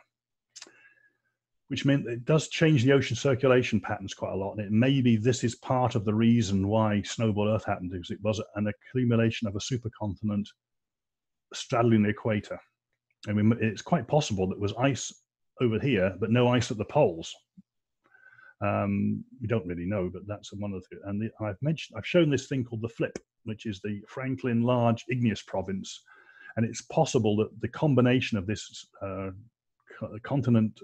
B: which meant it does change the ocean circulation patterns quite a lot. And it maybe this is part of the reason why Snowball Earth happened, because it was an accumulation of a supercontinent straddling the equator. I mean, it's quite possible that was ice over here, but no ice at the poles. Um, we don't really know, but that's one of the. And the, I've mentioned, I've shown this thing called the flip, which is the Franklin Large Igneous Province, and it's possible that the combination of this uh, continent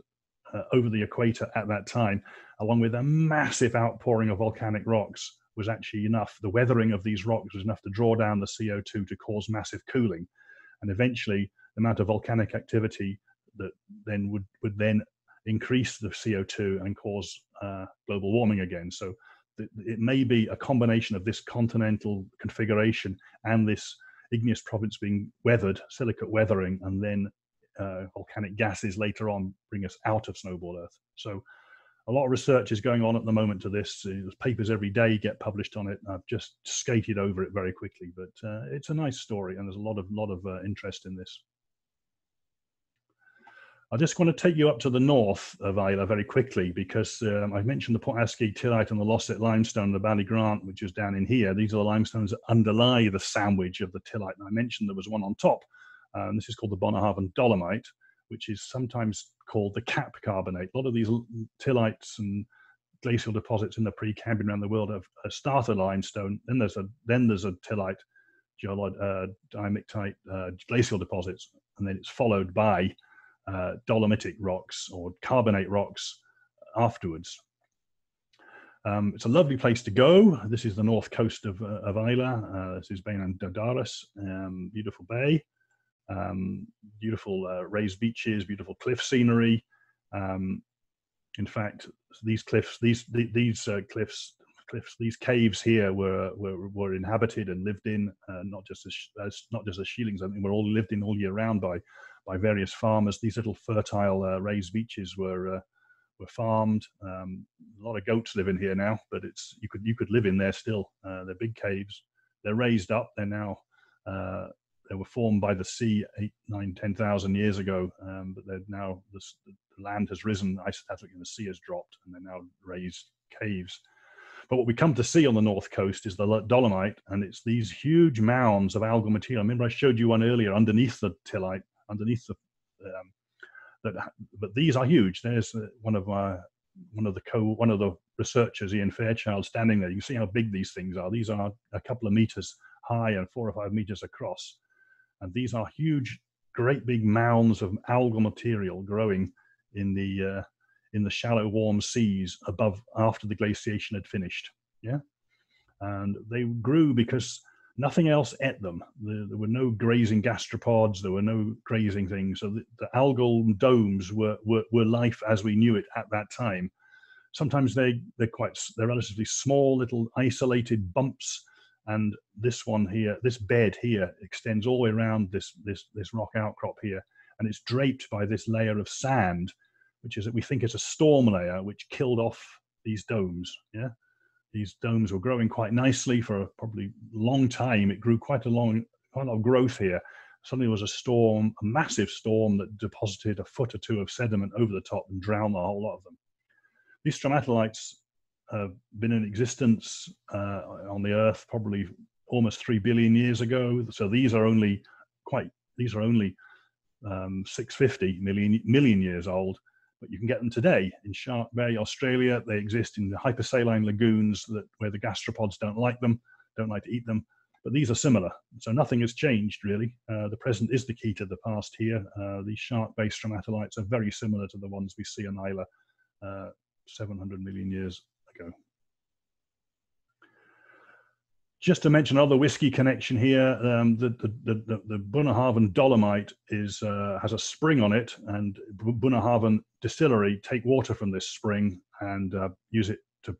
B: uh, over the equator at that time, along with a massive outpouring of volcanic rocks, was actually enough. The weathering of these rocks was enough to draw down the CO2 to cause massive cooling, and eventually the amount of volcanic activity that then would would then increase the CO2 and cause uh, global warming again. So it may be a combination of this continental configuration and this igneous province being weathered, silicate weathering, and then uh, volcanic gases later on bring us out of snowball Earth. So a lot of research is going on at the moment to this. There's papers every day get published on it. I've just skated over it very quickly, but uh, it's a nice story, and there's a lot of lot of uh, interest in this. I just want to take you up to the north of Islay very quickly because um, I've mentioned the Port Askaig Tillite and the Lossit limestone, the Ballygrant, which is down in here. These are the limestones that underlie the sandwich of the Tillite. And I mentioned there was one on top. Um, this is called the Bunnahabhain Dolomite, which is sometimes called the cap carbonate. A lot of these Tillites and glacial deposits in the Precambrian around the world have a starter limestone. Then there's a then there's a Tillite, geolite, uh, uh, glacial deposits, and then it's followed by uh, dolomitic rocks or carbonate rocks afterwards. Um, it's a lovely place to go. This is the north coast of, uh, of Islay. Uh, this is Bain Dodaras, um, beautiful bay, um, beautiful uh, raised beaches, beautiful cliff scenery. Um, in fact, these cliffs, these these uh, cliffs, cliffs, these caves here were were, were inhabited and lived in, uh, not just as, as not just as sheilings. I think were all lived in all year round by by various farmers. These little fertile uh, raised beaches were uh, were farmed. Um, a lot of goats live in here now, but it's you could you could live in there still. Uh, they're big caves. They're raised up. They're now uh, they were formed by the sea eight, nine, ten thousand years ago, um, but they're now the, the, land has risen isostatically and the sea has dropped, and they're now raised caves. But what we come to see on the north coast is the Dolomite, and it's these huge mounds of algal material. I Remember, I showed you one earlier underneath the Tillite underneath the. Um, that, but these are huge. There's one of my one of the co one of the researchers, Ian Fairchild, standing there. You can see how big these things are. These are a couple of meters high and four or five meters across, and these are huge, great big mounds of algal material growing in the uh, in the shallow, warm seas above after the glaciation had finished. Yeah, and they grew because nothing else ate them. There, there, were no grazing gastropods. There were no grazing things. So the, the algal domes were, were, were life as we knew it at that time. Sometimes they they're quite they're relatively small little isolated bumps, and this one here, this bed here, extends all the way around this this this rock outcrop here, and it's draped by this layer of sand, which is that we think is a storm layer which killed off these domes. Yeah, these domes were growing quite nicely for a probably long time. It grew quite a long, quite a lot of growth here. Suddenly there was a storm, a massive storm that deposited a foot or two of sediment over the top and drowned a whole lot of them. These stromatolites have been in existence uh, on the Earth probably almost three billion years ago. So these are only quite, these are only um, 650 million, million years old but you can get them today in Shark Bay, Australia. They exist in the hypersaline lagoons that where the gastropods don't like them, don't like to eat them. But these are similar, so nothing has changed really. Uh, the present is the key to the past here. Uh, these shark-based stromatolites are very similar to the ones we see on Islay uh, 700 million years ago just to mention another whiskey connection here, um, the, the, the, the Bunnahabhain Dolomite is, uh, has a spring on it, and Bunnahabhain Distillery take water from this spring and uh, use it to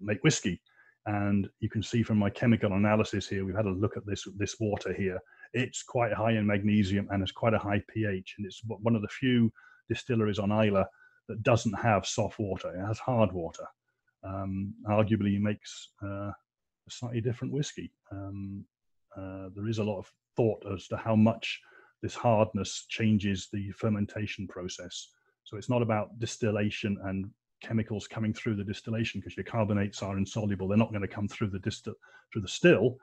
B: make whiskey. And you can see from my chemical analysis here, we've had a look at this, this water here. It's quite high in magnesium and it's quite a high pH. And it's one of the few distilleries on Islay that doesn't have soft water. It has hard water. Um, arguably makes uh, a slightly different whiskey. Um, uh, there is a lot of thought as to how much this hardness changes the fermentation process. So it's not about distillation and chemicals coming through the distillation because your carbonates are insoluble. They're not going to come through the distil through the still,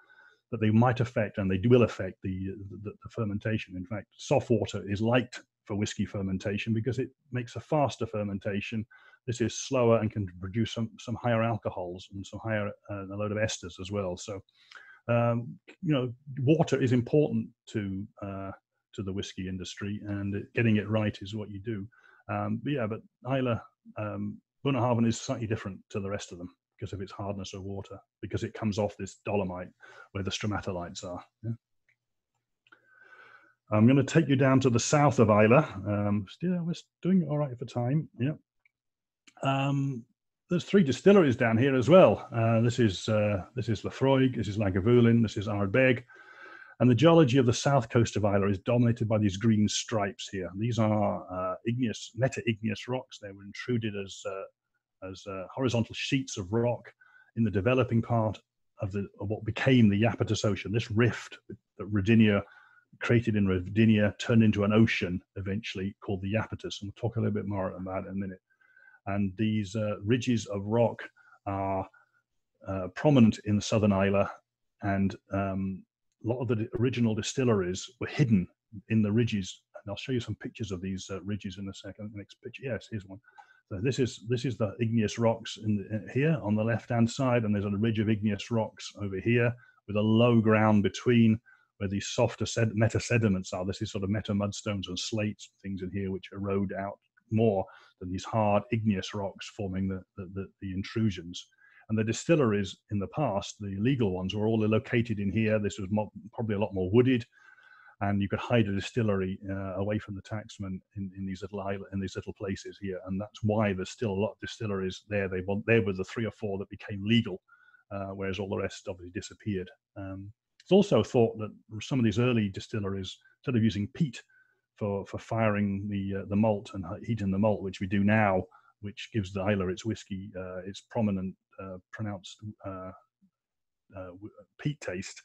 B: but they might affect and they will affect the, the, the fermentation. In fact, soft water is liked for whiskey fermentation because it makes a faster fermentation this is slower and can produce some, some higher alcohols and some higher, uh, a load of esters as well. So, um, you know, water is important to, uh, to the whiskey industry and getting it right is what you do. Um, but yeah, but Islay, um, Bunnahabhain is slightly different to the rest of them because of its hardness of water, because it comes off this dolomite where the stromatolites are. Yeah? I'm going to take you down to the south of Islay. Um, yeah, we're doing all right for time. Yeah. Um, there's three distilleries down here as well. Uh, this is uh, this is Laphroaig, this is Lagavulin, this is Ardbeg. And the geology of the south coast of Islay is dominated by these green stripes here. These are uh, igneous, meta-igneous rocks. They were intruded as, uh, as uh, horizontal sheets of rock in the developing part of, the, of what became the Iapetus Ocean. This rift that Rodinia created in Rodinia turned into an ocean eventually called the Iapetus. And we'll talk a little bit more about it in a minute. And these uh, ridges of rock are uh, prominent in the southern Islay and um, a lot of the original distilleries were hidden in the ridges. And I'll show you some pictures of these uh, ridges in a second. Next picture, yes, here's one. So this is this is the igneous rocks in the, here on the left hand side, and there's a ridge of igneous rocks over here with a low ground between where these softer sed- meta sediments are. This is sort of meta mudstones and slates, things in here which erode out more than these hard igneous rocks forming the, the, the, the intrusions. And the distilleries in the past, the illegal ones, were all located in here. This was mo- probably a lot more wooded, and you could hide a distillery uh, away from the taxman in, in these little island, in these little places here. And that's why there's still a lot of distilleries there. They there were the three or four that became legal, uh, whereas all the rest obviously disappeared. Um, it's also thought that some of these early distilleries, instead of using peat for for firing the uh, the malt and heating the malt, which we do now, which gives the Islay its whiskey uh, its prominent uh, pronounced uh, uh, peat taste.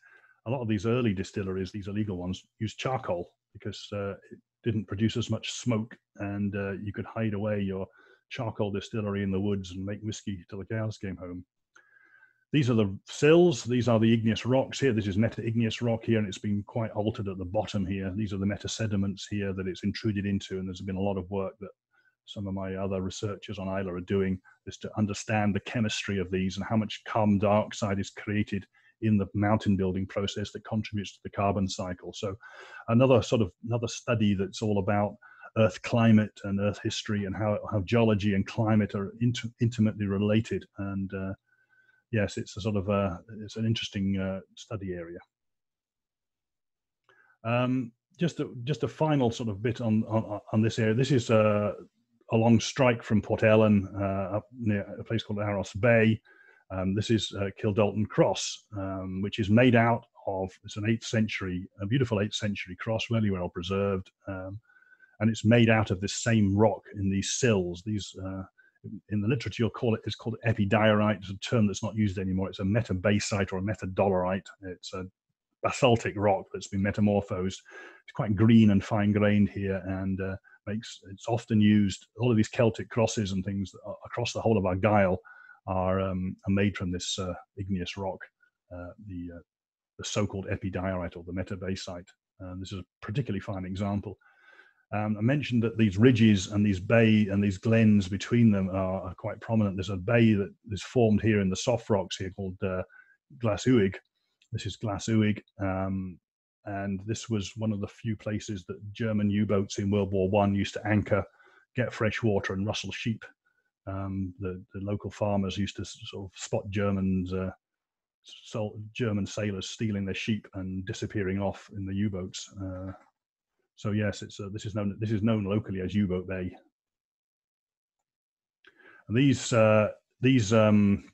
B: A lot of these early distilleries, these illegal ones, use charcoal because it didn't produce as much smoke, and you could hide away your charcoal distillery in the woods and make whiskey till the cows came home. These are the sills. These are the igneous rocks here. This is meta-igneous rock here, and it's been quite altered at the bottom here. These are the meta-sediments here that it's intruded into, and there's been a lot of work that some of my other researchers on Islay are doing is to understand the chemistry of these and how much carbon dioxide is created in the mountain building process that contributes to the carbon cycle. So another sort of another study that's all about Earth climate and Earth history and how, how geology and climate are int- intimately related. And uh, yes, it's a sort of a, it's an interesting uh, study area. Um, just a, just a final sort of bit on on, on this area. This is uh, a long strike from Port Ellen uh, up near a place called Aros Bay. Um, this is uh, Kildalton Cross, um, which is made out of, it's an 8th century, a beautiful 8th century cross, really well preserved. Um, and it's made out of this same rock in these sills. These, uh, in the literature, you'll call it, it's called epidiorite. It's a term that's not used anymore. It's a metabasite or a metadolerite. It's a basaltic rock that's been metamorphosed. It's quite green and fine grained here. And uh, makes it's often used. All of these Celtic crosses and things across the whole of Argyll are, um, are made from this uh, igneous rock, uh, the uh, the so-called epidiorite or the metabasite. And this is a particularly fine example. Um, I mentioned that these ridges and these bay and these glens between them are, are, quite prominent. There's a bay that is formed here in the soft rocks here called uh, Glas Uig. This is Glas Uig. Um, and this was one of the few places that German U-boats in World War One used to anchor, get fresh water, and rustle sheep. Um, the, the local farmers used to sort of spot Germans, uh, German sailors stealing their sheep and disappearing off in the U-boats. Uh, so yes, it's uh, this is known this is known locally as U-boat Bay. And these uh, these um,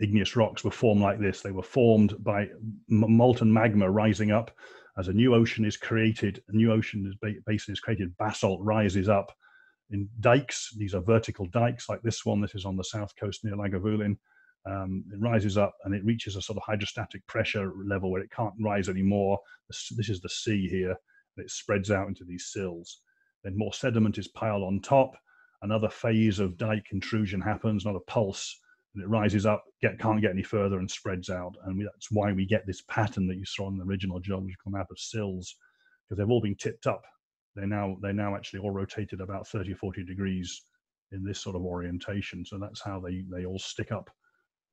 B: igneous rocks were formed like this. They were formed by molten magma rising up as a new ocean is created, a new ocean is basin is created, basalt rises up in dikes. These are vertical dikes like this one. This is on the south coast near Lagavulin. Um, it rises up and it reaches a sort of hydrostatic pressure level where it can't rise anymore. This, this is the sea here. It spreads out into these sills. Then more sediment is piled on top. Another phase of dike intrusion happens, not a pulse and it rises up, get, can't get any further and spreads out. And we, that's why we get this pattern that you saw on the original geological map of sills, because they've all been tipped up. They're now, they're now actually all rotated about 30 or 40 degrees in this sort of orientation. So that's how they, they all stick up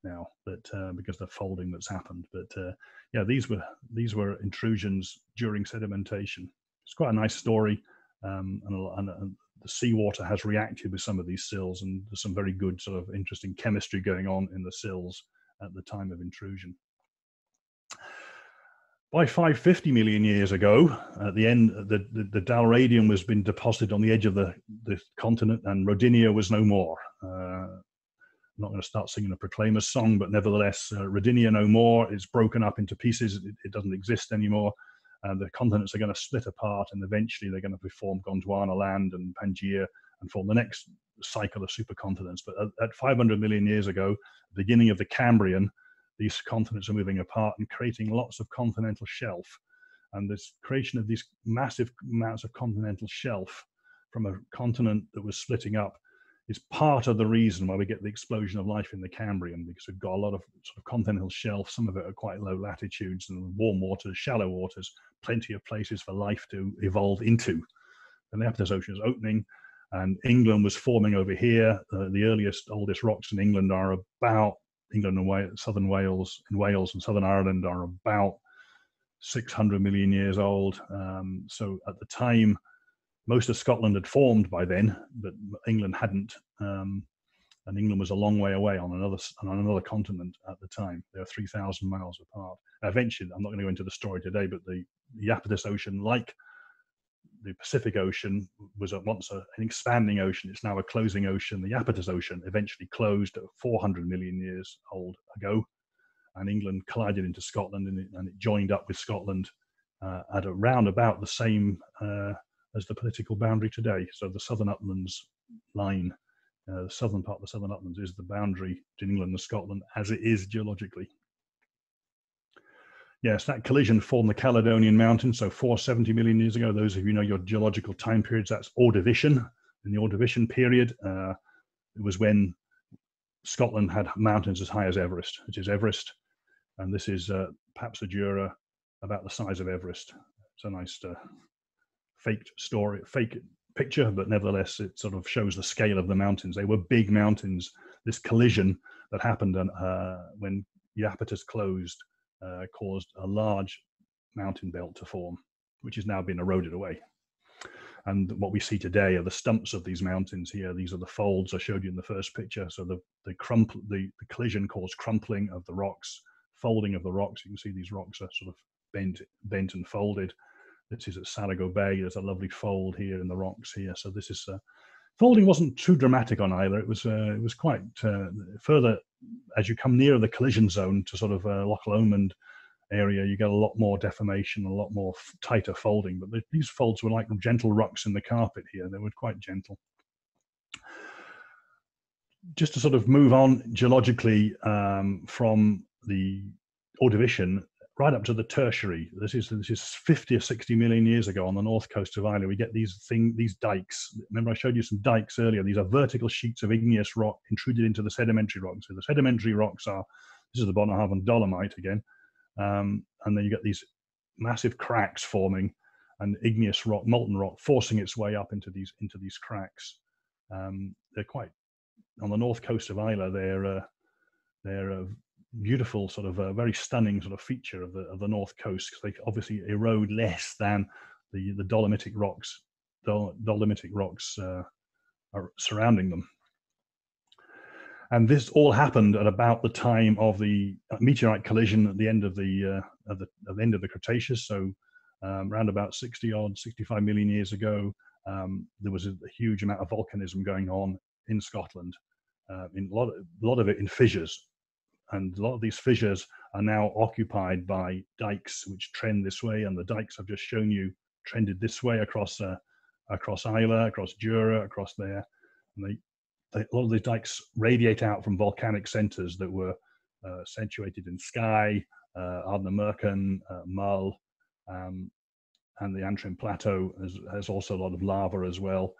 B: now that uh, because the folding that's happened. But uh, yeah, these were, these were intrusions during sedimentation. It's quite a nice story. Um, and, and, the seawater has reacted with some of these sills, and there's some very good sort of interesting chemistry going on in the sills at the time of intrusion. by 550 million years ago, at the end, the, the, the Dalradian was been deposited on the edge of the, the continent and Rodinia was no more. Uh, I'm not going to start singing a Proclaimers song, but nevertheless, uh, Rodinia no more. It's broken up into pieces. It, it doesn't exist anymore. And the continents are going to split apart and eventually they're going to form Gondwana land and Pangaea and form the next cycle of supercontinents. But at, at 500 million years ago, beginning of the Cambrian, these continents are moving apart and creating lots of continental shelf. And this creation of these massive amounts of continental shelf from a continent that was splitting up is part of the reason why we get the explosion of life in the Cambrian, because we've got a lot of sort of continental shelf, some of it at quite low latitudes and warm waters, shallow waters, plenty of places for life to evolve into. And the Iapetus Ocean is opening, and England was forming over here. Uh, the earliest, oldest rocks in England are about England and Wales, southern Wales, and Wales and southern Ireland are about 600 million years old. Um, so at the time, most of Scotland had formed by then, but England hadn't. Um, and England was a long way away on another on another continent at the time. They were 3,000 miles apart. Eventually, I'm not going to go into the story today, but the, the Iapetus Ocean, like the Pacific Ocean was at once a, an expanding ocean. It's now a closing ocean. The Iapetus Ocean eventually closed 400 million years old ago, and England collided into Scotland and it, and it joined up with Scotland uh, at around about the same uh, as the political boundary today. So the Southern Uplands line, uh, the southern part of the Southern Uplands, is the boundary between England and Scotland as it is geologically. Yes, that collision formed the Caledonian Mountains. So 470 million years ago, those of you know your geological time periods, that's Ordovician. In the Ordovician period, uh, it was when Scotland had mountains as high as Everest, which is Everest. And this is uh, perhaps a Jura about the size of Everest. It's a nice uh, faked story, fake picture, but nevertheless, it sort of shows the scale of the mountains. They were big mountains. This collision that happened uh, when Iapetus closed uh, caused a large mountain belt to form, which has now been eroded away. And what we see today are the stumps of these mountains here. These are the folds I showed you in the first picture. So the the crumple, the, the collision caused crumpling of the rocks, folding of the rocks. You can see these rocks are sort of bent, bent and folded. This is at Saligo Bay. There's a lovely fold here in the rocks here. So this is uh, folding wasn't too dramatic on Islay. It was uh, it was quite uh, further as you come nearer the collision zone to sort of uh, Loch Lomond area, you get a lot more deformation, a lot more f- tighter folding. But the, these folds were like gentle rocks in the carpet here. They were quite gentle. Just to sort of move on geologically um, from the Ordovician right up to the tertiary. This is this is 50 or 60 million years ago on the north coast of Ireland. We get these thing these dikes. Remember, I showed you some dikes earlier. These are vertical sheets of igneous rock intruded into the sedimentary rocks. So the sedimentary rocks are this is the Bunnahabhain dolomite again, um, and then you get these massive cracks forming, and igneous rock, molten rock, forcing its way up into these into these cracks. Um, they're quite on the north coast of Islay. They're uh, they're uh, beautiful sort of a very stunning sort of feature of the of the north coast because they obviously erode less than the the dolomitic rocks Dol- dolomitic rocks uh, are surrounding them. And this all happened at about the time of the meteorite collision at the end of the uh, at the, at the end of the cretaceous. So um, around about 60 odd 65 million years ago um, there was a, a, huge amount of volcanism going on in scotland uh, in a lot, of, a lot of it in fissures and a lot of these fissures are now occupied by dikes which trend this way and the dikes i've just shown you trended this way across uh, across Islay, across Jura, across there. And they, they, a lot of these dikes radiate out from volcanic centers that were uh, accentuated in Skye, uh, Ardnamurchan, uh, Mull, um, and the Antrim Plateau has, has also a lot of lava as well.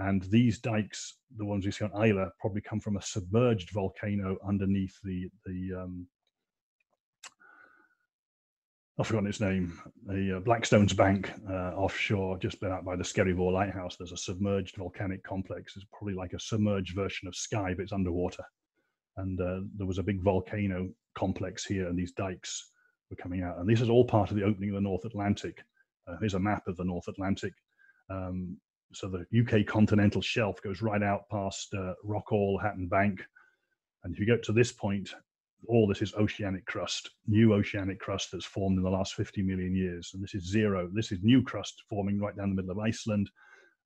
B: And these dikes, the ones we see on Islay, probably come from a submerged volcano underneath the the um, I've forgotten its name, the uh, Blackstones Bank uh, offshore, just been out by the Skerryvore Lighthouse. There's a submerged volcanic complex. It's probably like a submerged version of Skye, but it's underwater. And uh, there was a big volcano complex here, and these dikes were coming out. And this is all part of the opening of the North Atlantic. Uh, here's a map of the North Atlantic. Um, so the UK continental shelf goes right out past uh, Rockall, Hatton Bank, and if you get to this point, all this is oceanic crust, new oceanic crust that's formed in the last 50 million years. And this is zero. This is new crust forming right down the middle of Iceland.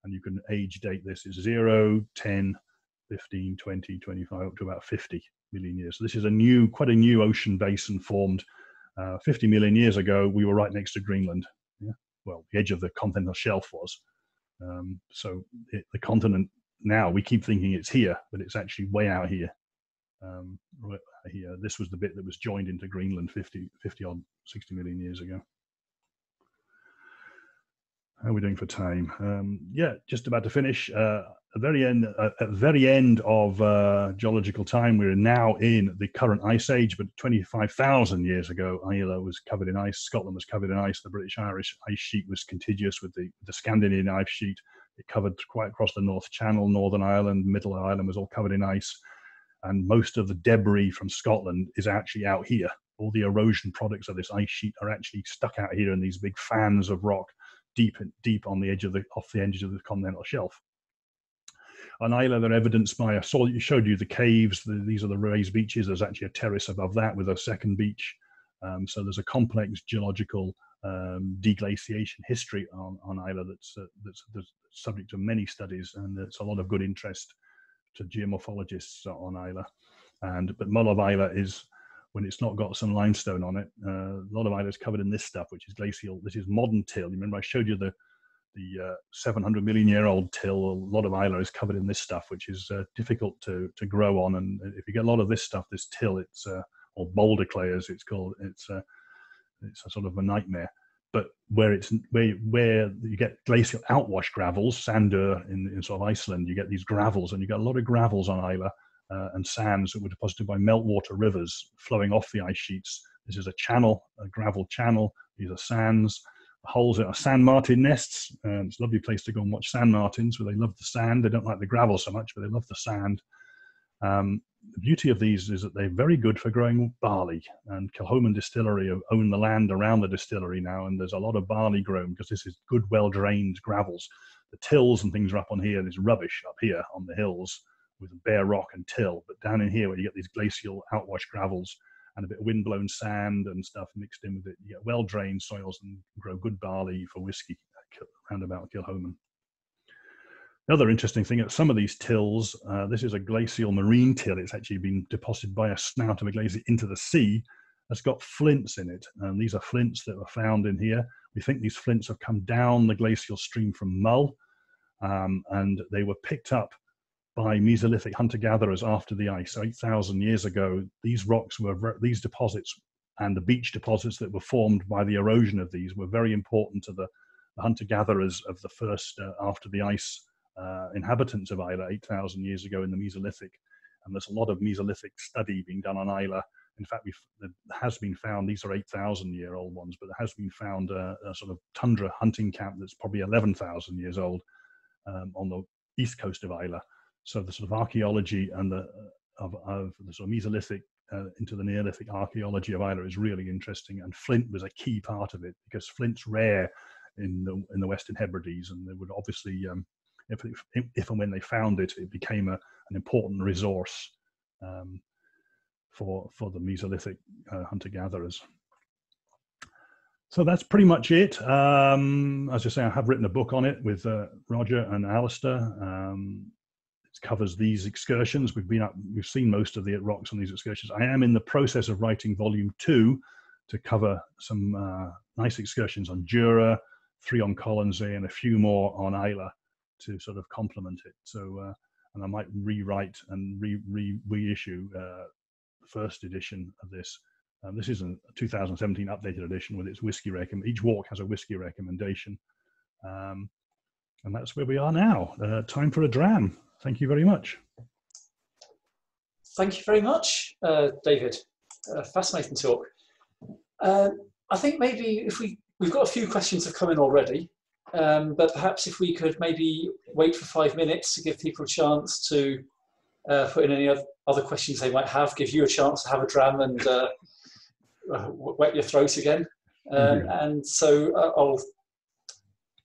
B: And you can age date this is 0, 10, 15, 20, 25, up to about 50 million years. So this is a new, quite a new ocean basin formed uh, 50 million years ago. We were right next to Greenland. Yeah? Well, the edge of the continental shelf was. Um, so it, the continent now, we keep thinking it's here, but it's actually way out here. Um, right here. This was the bit that was joined into Greenland 50, 50 odd, 60 million years ago. How are we doing for time? Um, yeah, just about to finish. Uh, very end, at very end of uh, geological time, we're now in the current ice age. But 25,000 years ago, Islay was covered in ice. Scotland was covered in ice. The British-Irish ice sheet was contiguous with the, the Scandinavian ice sheet. It covered quite across the North Channel, Northern Ireland, Middle Ireland was all covered in ice and most of the debris from Scotland is actually out here. All the erosion products of this ice sheet are actually stuck out here in these big fans of rock deep deep on the edge of the off the edges of the continental shelf. On Islay, they're evidenced by I saw you showed you the caves. The, these are the raised beaches. There's actually a terrace above that with a second beach. Um, so there's a complex geological um, deglaciation history on, on Islay that's, uh, that's, that's subject to many studies, and it's a lot of good interest to geomorphologists on Islay. And but Mull of Islay is when it's not got some limestone on it. Uh, a lot of Islay is covered in this stuff, which is glacial. This is modern till. You remember I showed you the the uh, 700 million year old till. A lot of Islay is covered in this stuff, which is uh, difficult to to grow on. And if you get a lot of this stuff, this till, it's uh, or boulder clay as it's called, it's uh, it's a sort of a nightmare but where it's where where you get glacial outwash gravels, sandur in, in sort of Iceland, you get these gravels, and you get a lot of gravels on Islay uh, and sands that were deposited by meltwater rivers flowing off the ice sheets. This is a channel, a gravel channel. These are sands. Holes are sand martin nests. Um, it's a lovely place to go and watch sand martins, where they love the sand. They don't like the gravel so much, but they love the sand. Um, the beauty of these is that they're very good for growing barley. And Kilchoman Distillery own the land around the distillery now, and there's a lot of barley grown because this is good, well drained gravels. The tills and things are up on here. There's rubbish up here on the hills with bare rock and till. But down in here, where you get these glacial outwash gravels and a bit of windblown sand and stuff mixed in with it, you get well drained soils and grow good barley for whiskey around about Kilchoman. The other interesting thing, at some of these tills, uh, this is a glacial marine till. It's actually been deposited by a snout of a glacier into the sea. It's got flints in it, and these are flints that were found in here. We think these flints have come down the glacial stream from Mull, um, and they were picked up by Mesolithic hunter-gatherers after the ice, 8,000 years ago. These rocks were, these deposits and the beach deposits that were formed by the erosion of these were very important to the, the hunter-gatherers of the first, uh, after the ice uh, inhabitants of Islay 8,000 years ago in the Mesolithic. And there's a lot of Mesolithic study being done on Islay. In fact, there has been found, these are 8,000 year old ones, but there has been found a, a sort of tundra hunting camp that's probably 11,000 years old um, on the east coast of Islay. So the sort of archaeology and the, of, of the sort of Mesolithic uh, into the Neolithic archaeology of Islay is really interesting. And flint was a key part of it because flint's rare in the, in the Western Hebrides and they would obviously um, if, if, if and when they found it, it became a, an important resource um, for for the Mesolithic uh, hunter gatherers. So that's pretty much it. Um, as I say, I have written a book on it with uh, Roger and Alistair. Um, covers these excursions. We've been up, we've seen most of the rocks on these excursions. I am in the process of writing volume two to cover some uh, nice excursions on Jura, three on Colonsay, and a few more on Islay to sort of complement it. So, uh, and I might rewrite and re, re reissue uh, the first edition of this. Um, this is a 2017 updated edition with its whiskey recommend. Each walk has a whiskey recommendation, um, and that's where we are now. Uh, time for a dram. Thank you very much.
A: Thank you very much, uh, David. Uh, fascinating talk. Uh, I think maybe if we we've got a few questions have come in already. Um, but perhaps if we could maybe wait for five minutes to give people a chance to uh, put in any other questions they might have, give you a chance to have a dram and uh, uh wet your throat again. Um, mm-hmm. And so uh, I'll,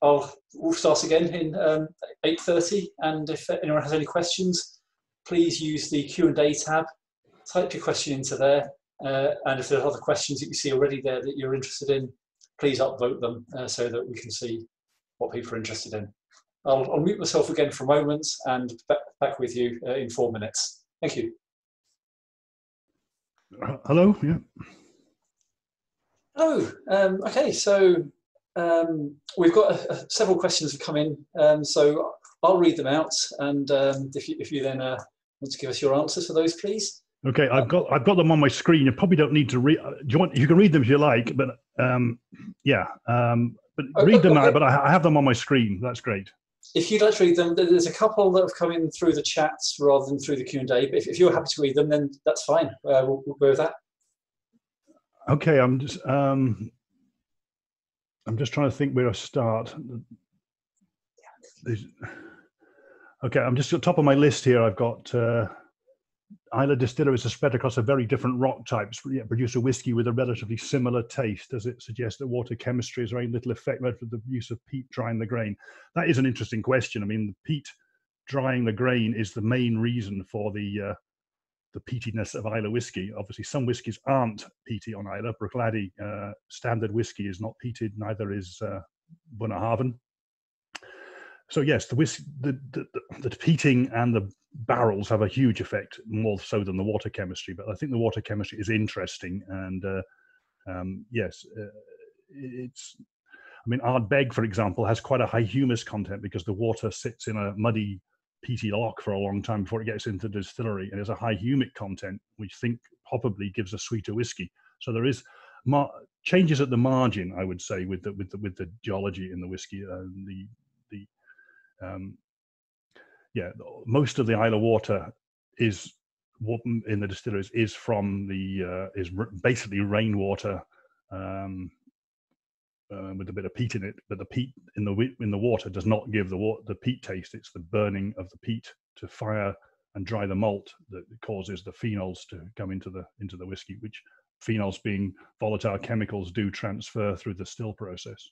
A: I'll we'll start again in um, 8.30 and if anyone has any questions, please use the Q&A tab, type your question into there Uh, and if there are other questions that you see already there that you're interested in, please upvote them uh, so that we can see what people are interested in. I'll, I'll mute myself again for a moment and back, back with you uh, in four minutes. Thank you.
B: Hello, yeah.
A: Hello. Um, okay, so um, we've got uh, uh, several questions have come in, um, so I'll read them out, and um, if you, if you then uh, want to give us your answers for those, please.
B: Okay, I've got I've got them on my screen. You probably don't need to read. Do you want? You can read them if you like, but um, yeah, um, but oh, read them okay. out. But I, I have them on my screen. That's great.
A: If you'd like to read them, there's a couple that have come in through the chats rather than through the Q and A. But if, if, you're happy to read them, then that's fine. Uh, we'll, we'll, go with that.
B: Okay, I'm just um, I'm just trying to think where to start. Okay, I'm just at the top of my list here. I've got. Uh, Islay Distilleries are spread across a very different rock types, yet produce a whiskey with a relatively similar taste. Does it suggest that water chemistry has very little effect with the use of peat drying the grain? That is an interesting question. I mean, the peat drying the grain is the main reason for the uh, the peatiness of Islay whiskey. Obviously, some whiskies aren't peaty on Islay. Bruichladdich uh, standard whiskey is not peated, neither is uh, Bunnahabhain so yes, the, whisk, the, the, the, the peating and the barrels have a huge effect, more so than the water chemistry. But I think the water chemistry is interesting, and uh, um, yes, uh, it's. I mean, Ardbeg, for example, has quite a high humus content because the water sits in a muddy, peaty loch for a long time before it gets into the distillery, and there's a high humic content, which think probably gives a sweeter whiskey. So there is mar- changes at the margin, I would say, with the with the with the geology in the whiskey. Uh, the the um, yeah, most of the Isle of water is what in the distilleries is from the uh, is basically rainwater um, uh, with a bit of peat in it. But the peat in the in the water does not give the water, the peat taste. It's the burning of the peat to fire and dry the malt that causes the phenols to come into the into the whiskey, which phenols being volatile chemicals do transfer through the still process.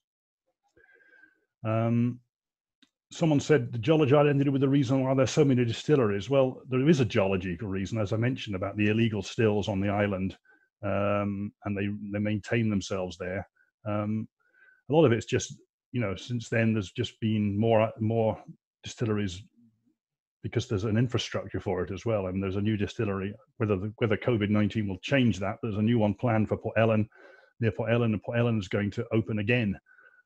B: Um, someone said the geology ended with the reason why there's so many distilleries. Well, there is a geological reason, as I mentioned, about the illegal stills on the island, um, and they they maintain themselves there. Um, a lot of it's just you know since then there's just been more more distilleries because there's an infrastructure for it as well. Mean, there's a new distillery. Whether the, whether COVID nineteen will change that, there's a new one planned for Port Ellen, near Port Ellen, and Port Ellen is going to open again.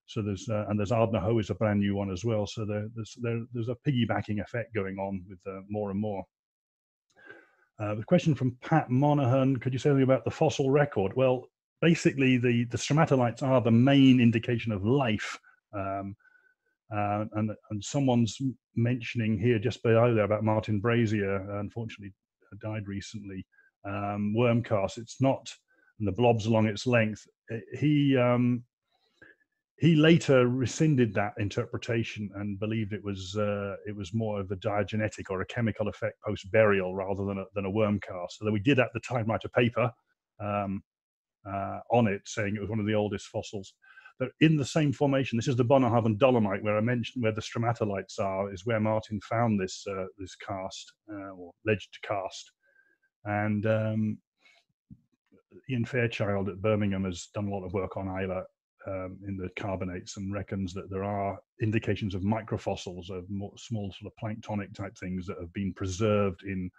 B: So there's uh, and there's Ardnahoe is a brand new one as well. So there, there's there, there's a piggybacking effect going on with uh, more and more. Uh, the question from Pat Monahan: Could you say anything about the fossil record? Well, basically, the the stromatolites are the main indication of life. Um, uh, and and someone's mentioning here just below there about Martin Brazier, unfortunately died recently. Um, worm cast. It's not and the blobs along its length. He um, he later rescinded that interpretation and believed it was uh, it was more of a diagenetic or a chemical effect post burial rather than a, than a worm cast. So we did at the time write a paper um, uh, on it saying it was one of the oldest fossils. But in the same formation, this is the Bunnahabhain dolomite where I mentioned where the stromatolites are, is where Martin found this uh, this cast uh, or alleged cast, and um, Ian Fairchild at Birmingham has done a lot of work on Islay um, in the carbonates and reckons that there are indications of microfossils of more, small sort of planktonic type things that have been preserved in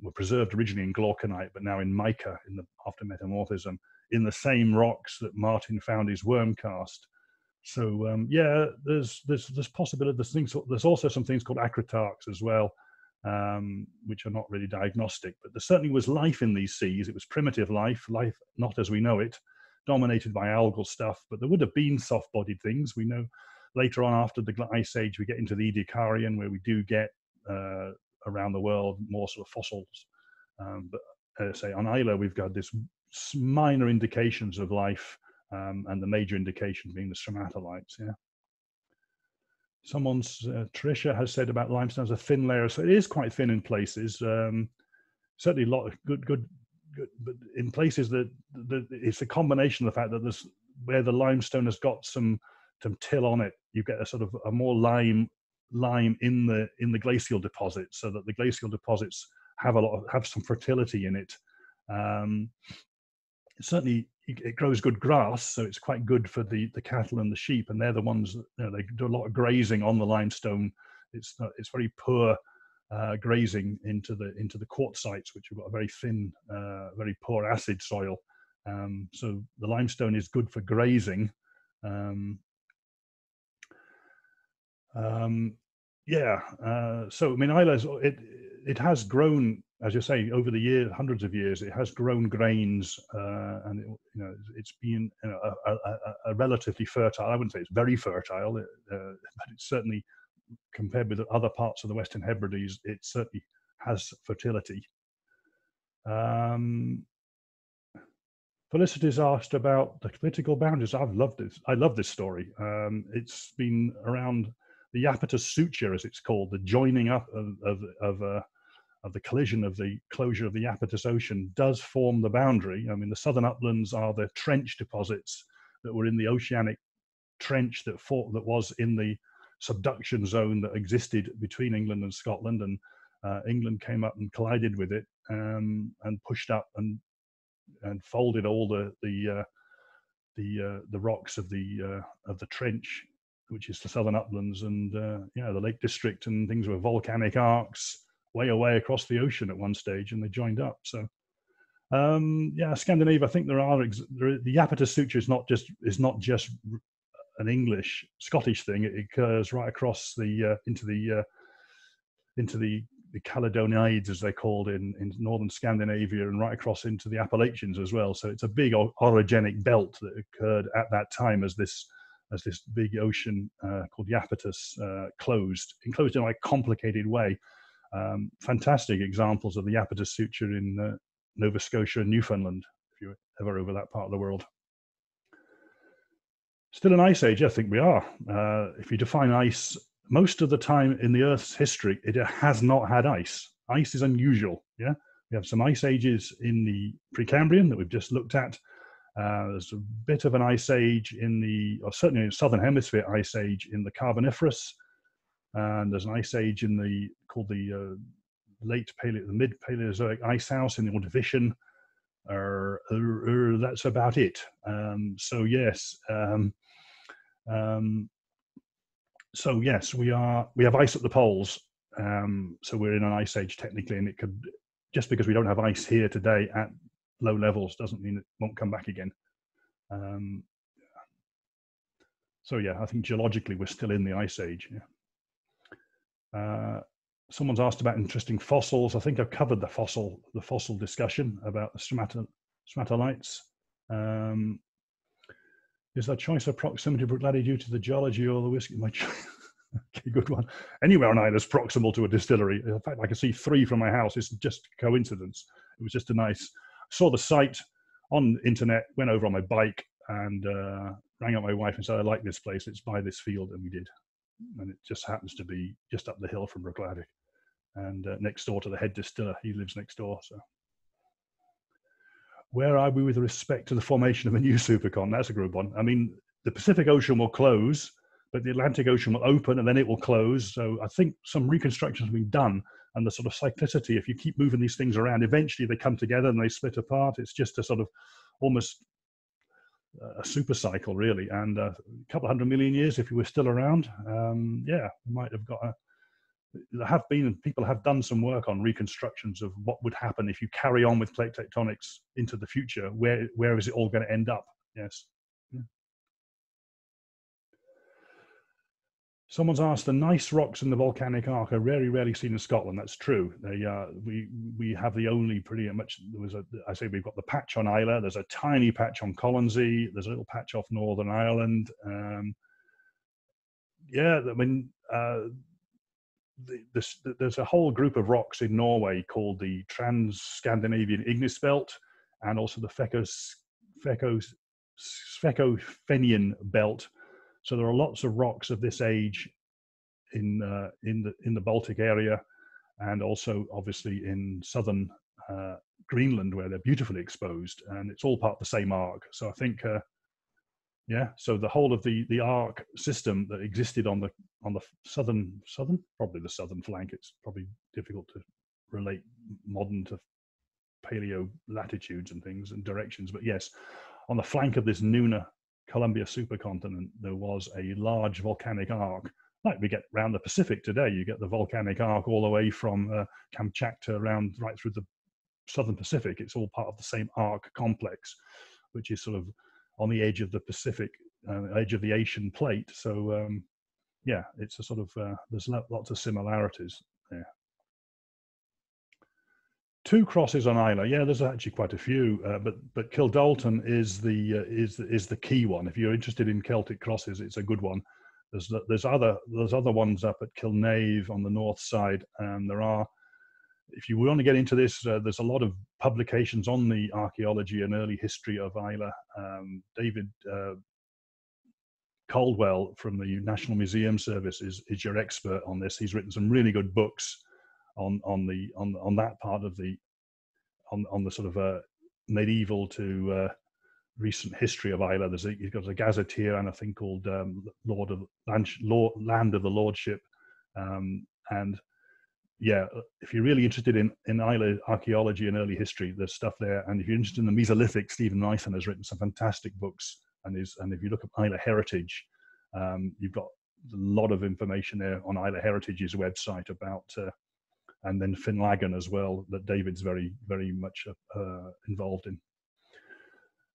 B: were preserved originally in glauconite but now in mica in the after metamorphism in the same rocks that Martin found his worm cast. So um, yeah, there's there's there's possibility. There's things. There's also some things called acritarchs as well, um, which are not really diagnostic. But there certainly was life in these seas. It was primitive life, life not as we know it, dominated by algal stuff, but there would have been soft-bodied things. We know later on after the Ice Age, we get into the Ediacaran, where we do get uh, around the world more sort of fossils. Um, but uh, say on Islay, we've got this minor indications of life, um, and the major indication being the stromatolites. Yeah. Someone's uh, Tricia has said about limestone as a thin layer, so it is quite thin in places. Um, certainly, a lot of good, good but in places that, that it's a combination of the fact that there's where the limestone has got some some till on it, you get a sort of a more lime lime in the in the glacial deposits, so that the glacial deposits have a lot of, have some fertility in it. Um, certainly it grows good grass, so it's quite good for the the cattle and the sheep, and they're the ones that you know, they do a lot of grazing on the limestone. It's not, it's very poor uh, grazing into the into the quartzites, which have got a very thin, uh, very poor acid soil. Um, so the limestone is good for grazing. Um, um, yeah, uh, so I mean, Islay's it it has grown as you say, over the years, hundreds of years, it has grown grains, uh, and it, you know it's been you know, a, a, a, relatively fertile. I wouldn't say it's very fertile, uh, but it's certainly compared with other parts of the Western Hebrides, it certainly has fertility. Um, Felicity's asked about the political boundaries. I've loved this. I love this story. Um, it's been around the Iapetus Suture, as it's called, the joining up of, of, of uh, of the collision of the closure of the Iapetus Ocean does form the boundary. I mean, the southern uplands are the trench deposits that were in the oceanic trench that fought, that was in the subduction zone that existed between England and Scotland, and uh, England came up and collided with it um, and pushed up and and folded all the the uh, the uh, the rocks of the uh, of the trench, which is the southern uplands, and uh, yeah, the Lake District and things were volcanic arcs way away across the ocean at one stage, and they joined up. So, um, yeah, Scandinavia. I think there are, there, the Iapetus suture is not just is not just an English Scottish thing. It occurs right across the uh, into the uh, into the the Caledonides, as they're called in, in northern Scandinavia, and right across into the Appalachians as well. So it's a big orogenic belt that occurred at that time as this as this big ocean uh, called Iapetus uh, closed, enclosed in a complicated way um, fantastic examples of the Iapetus suture in uh, Nova Scotia and Newfoundland, if you're ever over that part of the world. Still an ice age, I think we are. Uh, if you define ice, most of the time in the Earth's history, it has not had ice. Ice is unusual. Yeah, we have some ice ages in the Precambrian that we've just looked at. Uh, there's a bit of an ice age in the, or certainly in the southern hemisphere ice age in the Carboniferous and there's an ice age in the called the uh, late paleo, the mid Paleozoic ice house in the Ordovician. Or, or, that's about it. Um, so yes, um, um, so yes, we are we have ice at the poles. Um, so we're in an ice age technically, and it could just because we don't have ice here today at low levels doesn't mean it won't come back again. Um, so yeah, I think geologically we're still in the ice age. Yeah. Uh, someone's asked about interesting fossils. I think I've covered the fossil the fossil discussion about the stromato, stromatolites. Um, is that choice of proximity Bruichladdich due to the geology or the whiskey? My okay, good one. Anywhere on Islay's proximal to a distillery. In fact, I can see three from my house. It's just coincidence. It was just a nice. Saw the site on the internet, went over on my bike, and uh, rang up my wife and said, "I like this place. It's by this field," and we did and it just happens to be just up the hill from Bruichladdich and uh, next door to the head distiller. He lives next door. So, where are we with respect to the formation of a new supercon? That's a group one. I mean, the Pacific Ocean will close, but the Atlantic Ocean will open and then it will close. So, I think some reconstruction has been done, and the sort of cyclicity. If you keep moving these things around, eventually they come together and they split apart. It's just a sort of almost a super cycle really and a couple hundred million years if you were still around. Um, yeah might have got a there have been people have done some work on reconstructions of what would happen if you carry on with plate tectonics into the future. Where where is it all going to end up? Yes Someone's asked, the gneiss rocks in the volcanic arc are very rarely seen in Scotland. That's true. They, uh, we, we have the only pretty much, there was a, I say we've got the patch on Islay, there's a tiny patch on Colonsay, there's a little patch off Northern Ireland. Um, yeah, I mean, uh, the, this, there's a whole group of rocks in Norway called the Trans-Scandinavian Igneous Belt and also the Fecos, Fecos, Svecofennian Belt, so there are lots of rocks of this age in uh, in the in the Baltic area, and also obviously in southern uh, Greenland where they're beautifully exposed, and it's all part of the same arc. So I think, uh, yeah. So the whole of the the arc system that existed on the on the southern southern probably the southern flank. It's probably difficult to relate modern to paleo latitudes and things and directions. But yes, on the flank of this Nuna Columbia supercontinent, there was a large volcanic arc. Like we get around the Pacific today, you get the volcanic arc all the way from uh, Kamchatka around right through the southern Pacific. It's all part of the same arc complex, which is sort of on the edge of the Pacific, uh, edge of the Asian plate. So um, yeah, it's a sort of uh, there's lots of similarities there. Two crosses on Islay. Yeah, there's actually quite a few, uh, but but Kildalton is the uh, is is the key one. If you're interested in Celtic crosses, it's a good one. There's there's other there's other ones up at Kilnave on the north side, and there are. If you want to get into this, uh, there's a lot of publications on the archaeology and early history of Islay. Um, David uh, Caldwell from the National Museum Service is, is your expert on this. He's written some really good books on on the on on that part of the on on the sort of uh, medieval to uh, recent history of Islay. There's a, he's got a gazetteer and a thing called um, Lord of Land, Lord, Land of the Lordship, um, and yeah, if you're really interested in in Islay archaeology and early history, there's stuff there. And if you're interested in the Mesolithic, Steven Mithen has written some fantastic books. And is and if you look at Islay Heritage, um, you've got a lot of information there on Islay Heritage's website about uh, and then Finlaggan as well that David's very very much uh, involved in.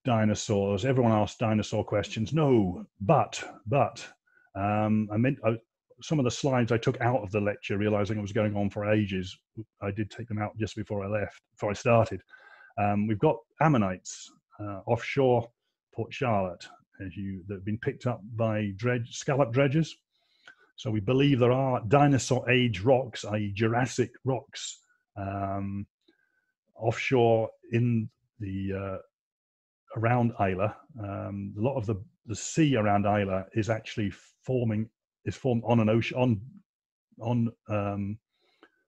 B: Dinosaurs. Everyone asked dinosaur questions. No, but but um, I meant some of the slides I took out of the lecture, realizing it was going on for ages. I did take them out just before I left, before I started. Um, we've got ammonites uh, offshore Port Charlotte, as you that have been picked up by dredge, scallop dredgers. So we believe there are dinosaur age rocks, i.e., Jurassic rocks, um, offshore in the uh, around Islay. Um, a lot of the the sea around Islay is actually forming is formed on an ocean on on um,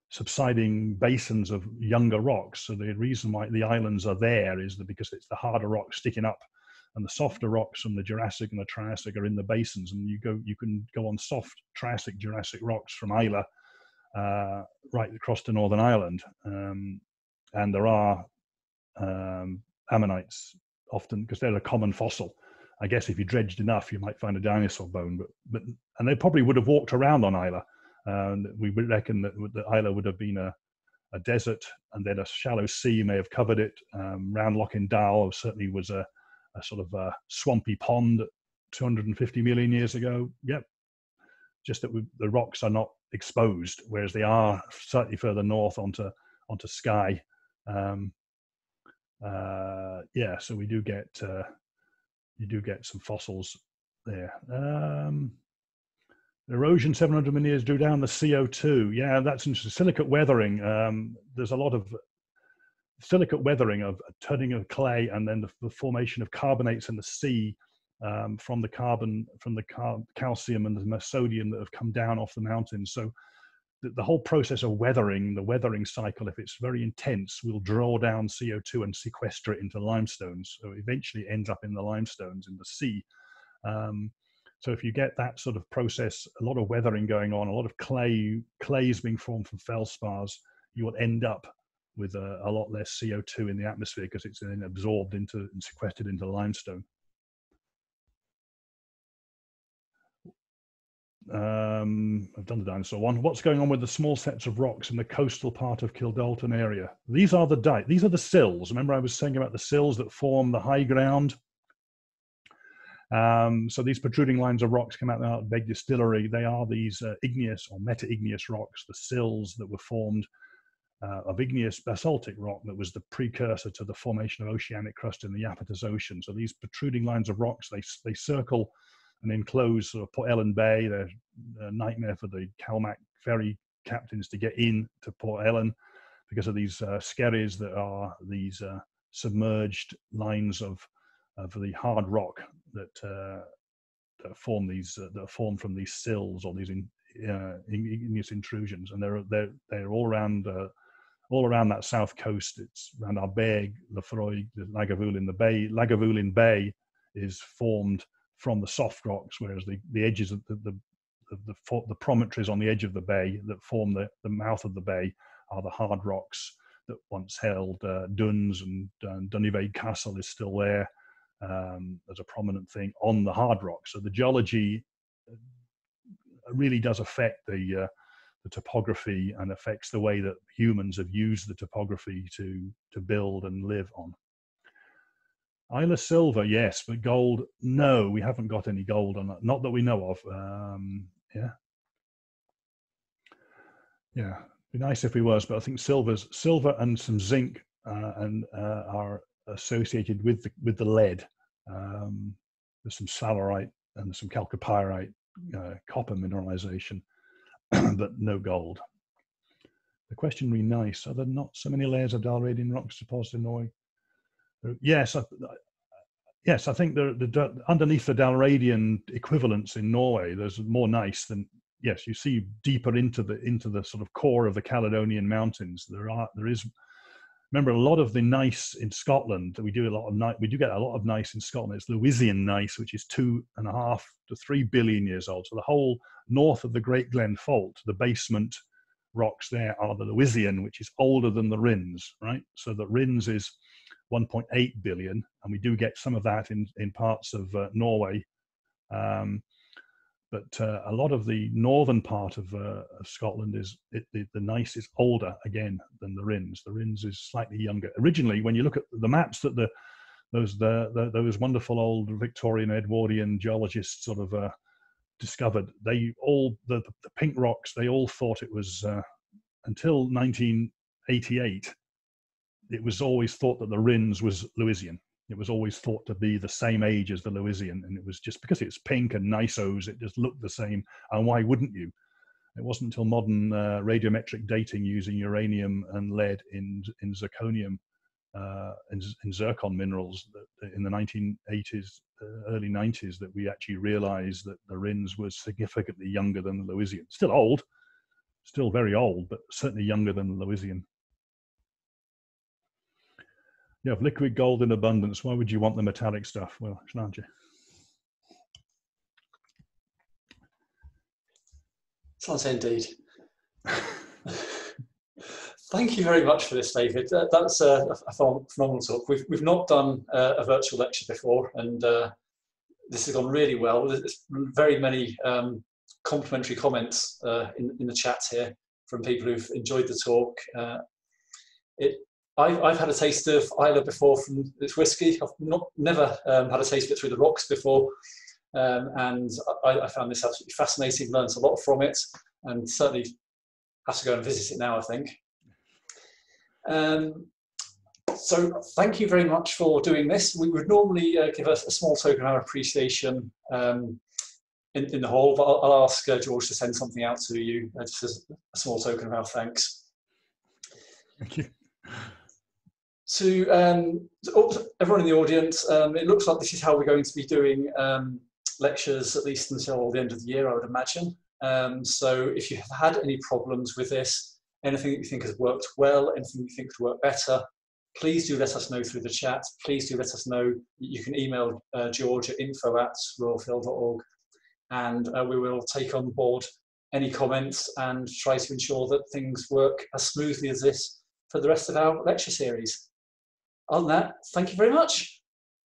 B: subsiding basins of younger rocks. So the reason why the islands are there is that because it's the harder rocks sticking up and the softer rocks from the Jurassic and the Triassic are in the basins, and you go you can go on soft Triassic Jurassic rocks from Islay uh, right across to Northern Ireland, um, and there are um, ammonites often because they're a common fossil. I guess if you dredged enough, you might find a dinosaur bone, but but and they probably would have walked around on Islay, And we reckon that, that Islay would have been a, a desert, and then a shallow sea may have covered it. Um, round Lochindaal certainly was a a sort of a swampy pond 250 million years ago. Yep. Just that we, the rocks are not exposed, whereas they are slightly further north onto onto Skye. Um, uh, yeah, so we do get uh, you do get some fossils there. Um, erosion 700 million years drew down the CO2. Yeah, that's interesting. Silicate weathering. Um, there's a lot of silicate weathering of turning of clay and then the, the formation of carbonates in the sea um, from the carbon, from the car- calcium and the sodium that have come down off the mountains. So the, the, whole process of weathering, the weathering cycle, if it's very intense, will draw down CO2 and sequester it into limestones. So eventually ends up in the limestones in the sea. Um, so if you get that sort of process, a lot of weathering going on, a lot of clay, clays being formed from feldspars, you will end up with a, a lot less CO2 in the atmosphere because it's then absorbed into and sequestered into limestone. Um, I've done the dinosaur one. What's going on with the small sets of rocks in the coastal part of Kildalton area? These are the di- These are the sills. Remember, I was saying about the sills that form the high ground. Um, so these protruding lines of rocks come out of the Beg Distillery. They are these uh, igneous or meta-igneous rocks, the sills that were formed uh, of igneous basaltic rock that was the precursor to the formation of oceanic crust in the Iapetus Ocean. So these protruding lines of rocks, they, they circle and enclose sort of Port Ellen Bay. They're a nightmare for the Calmac ferry captains to get in to Port Ellen because of these uh, skerries that are these uh, submerged lines of, of the hard rock that, uh, that form these uh, that are formed from these sills or these in, uh, igneous intrusions, and they're they're they're all around uh, all around that south coast. It's around Ardbeg, Laphroaig, Lagavulin. The bay, Lagavulin Bay, is formed from the soft rocks, whereas the, the edges of the, the the, the, the promontories on the edge of the bay that form the, the mouth of the bay are the hard rocks that once held uh, Duns and uh, Castle is still there um, as a prominent thing on the hard rock. So the geology uh, really does affect the uh, the topography and affects the way that humans have used the topography to to build and live on. Islay silver, yes, but gold, no, we haven't got any gold on that. Not that we know of. Um, yeah, yeah, be nice if we was, but I think silver's silver and some zinc uh, and uh, are associated with the with the lead. Um, there's some sphalerite and some chalcopyrite, uh, copper mineralization, but no gold. The question really nice: Are there not so many layers of Dalradian rocks deposited in Norway? Oh, yes, I, yes, I think the, the underneath the Dalradian equivalents in Norway, there's more gneiss than yes. You see deeper into the into the sort of core of the Caledonian Mountains. There are there is. Remember, a lot of the gneiss in Scotland. That we do a lot of gneiss. We do get a lot of gneiss in Scotland. It's Lewisian gneiss, which is two and a half to three billion years old. So the whole north of the Great Glen Fault, the basement rocks there are the Lewisian, which is older than the Rhinns, right? So the Rhinns is 1.8 billion, and we do get some of that in in parts of uh, Norway. Um, but uh, a lot of the northern part of, uh, of Scotland is it, the, the gneiss is older again than the Rhinns. The Rhinns is slightly younger. Originally, when you look at the maps that the those the, the those wonderful old Victorian Edwardian geologists sort of uh, discovered, they all the, the pink rocks they all thought it was uh, until 1988 it was always thought that the Rhinns was Lewisian. It was always thought to be the same age as the Lewisian, and it was just because it's pink and gneissose, it just looked the same. And why wouldn't you? It wasn't until modern uh, radiometric dating using uranium and lead in in zirconium, uh, in, in, zircon minerals, in the 1980s, uh, early 90s, that we actually realized that the Rhinns was significantly younger than the Lewisian. Still old, still very old, but certainly younger than the Lewisian you have liquid gold in abundance. Why would you want the metallic stuff? Well, aren't you?
A: Sounds indeed. Thank you very much for this, David. that's a, a phenomenal talk. We've, we've not done uh, a virtual lecture before, and uh, this has gone really well. There's very many um, complimentary comments uh, in, in the chat here from people who've enjoyed the talk. Uh, it I've, I've had a taste of Islay before from its whiskey. I've not never um, had a taste of it through the rocks before, um, and I, I, found this absolutely fascinating. Learned a lot from it, and certainly have to go and visit it now. I think. Um, so thank you very much for doing this. We would normally uh, give us a small token of our appreciation um, in, in, the hall, but I'll, I'll ask uh, George to send something out to you uh, just as a small token of our thanks.
B: Thank you
A: to, um, to everyone in the audience, um, it looks like this is how we're going to be doing um, lectures at least until the end of the year, I would imagine. Um, so if you have had any problems with this, anything that you think has worked well, anything you think could work better, please do let us know through the chat. Please do let us know. You can email uh, George at info at royalphil.org and uh, we will take on board any comments and try to ensure that things work as smoothly as this for the rest of our lecture series. On that, uh, thank you very much.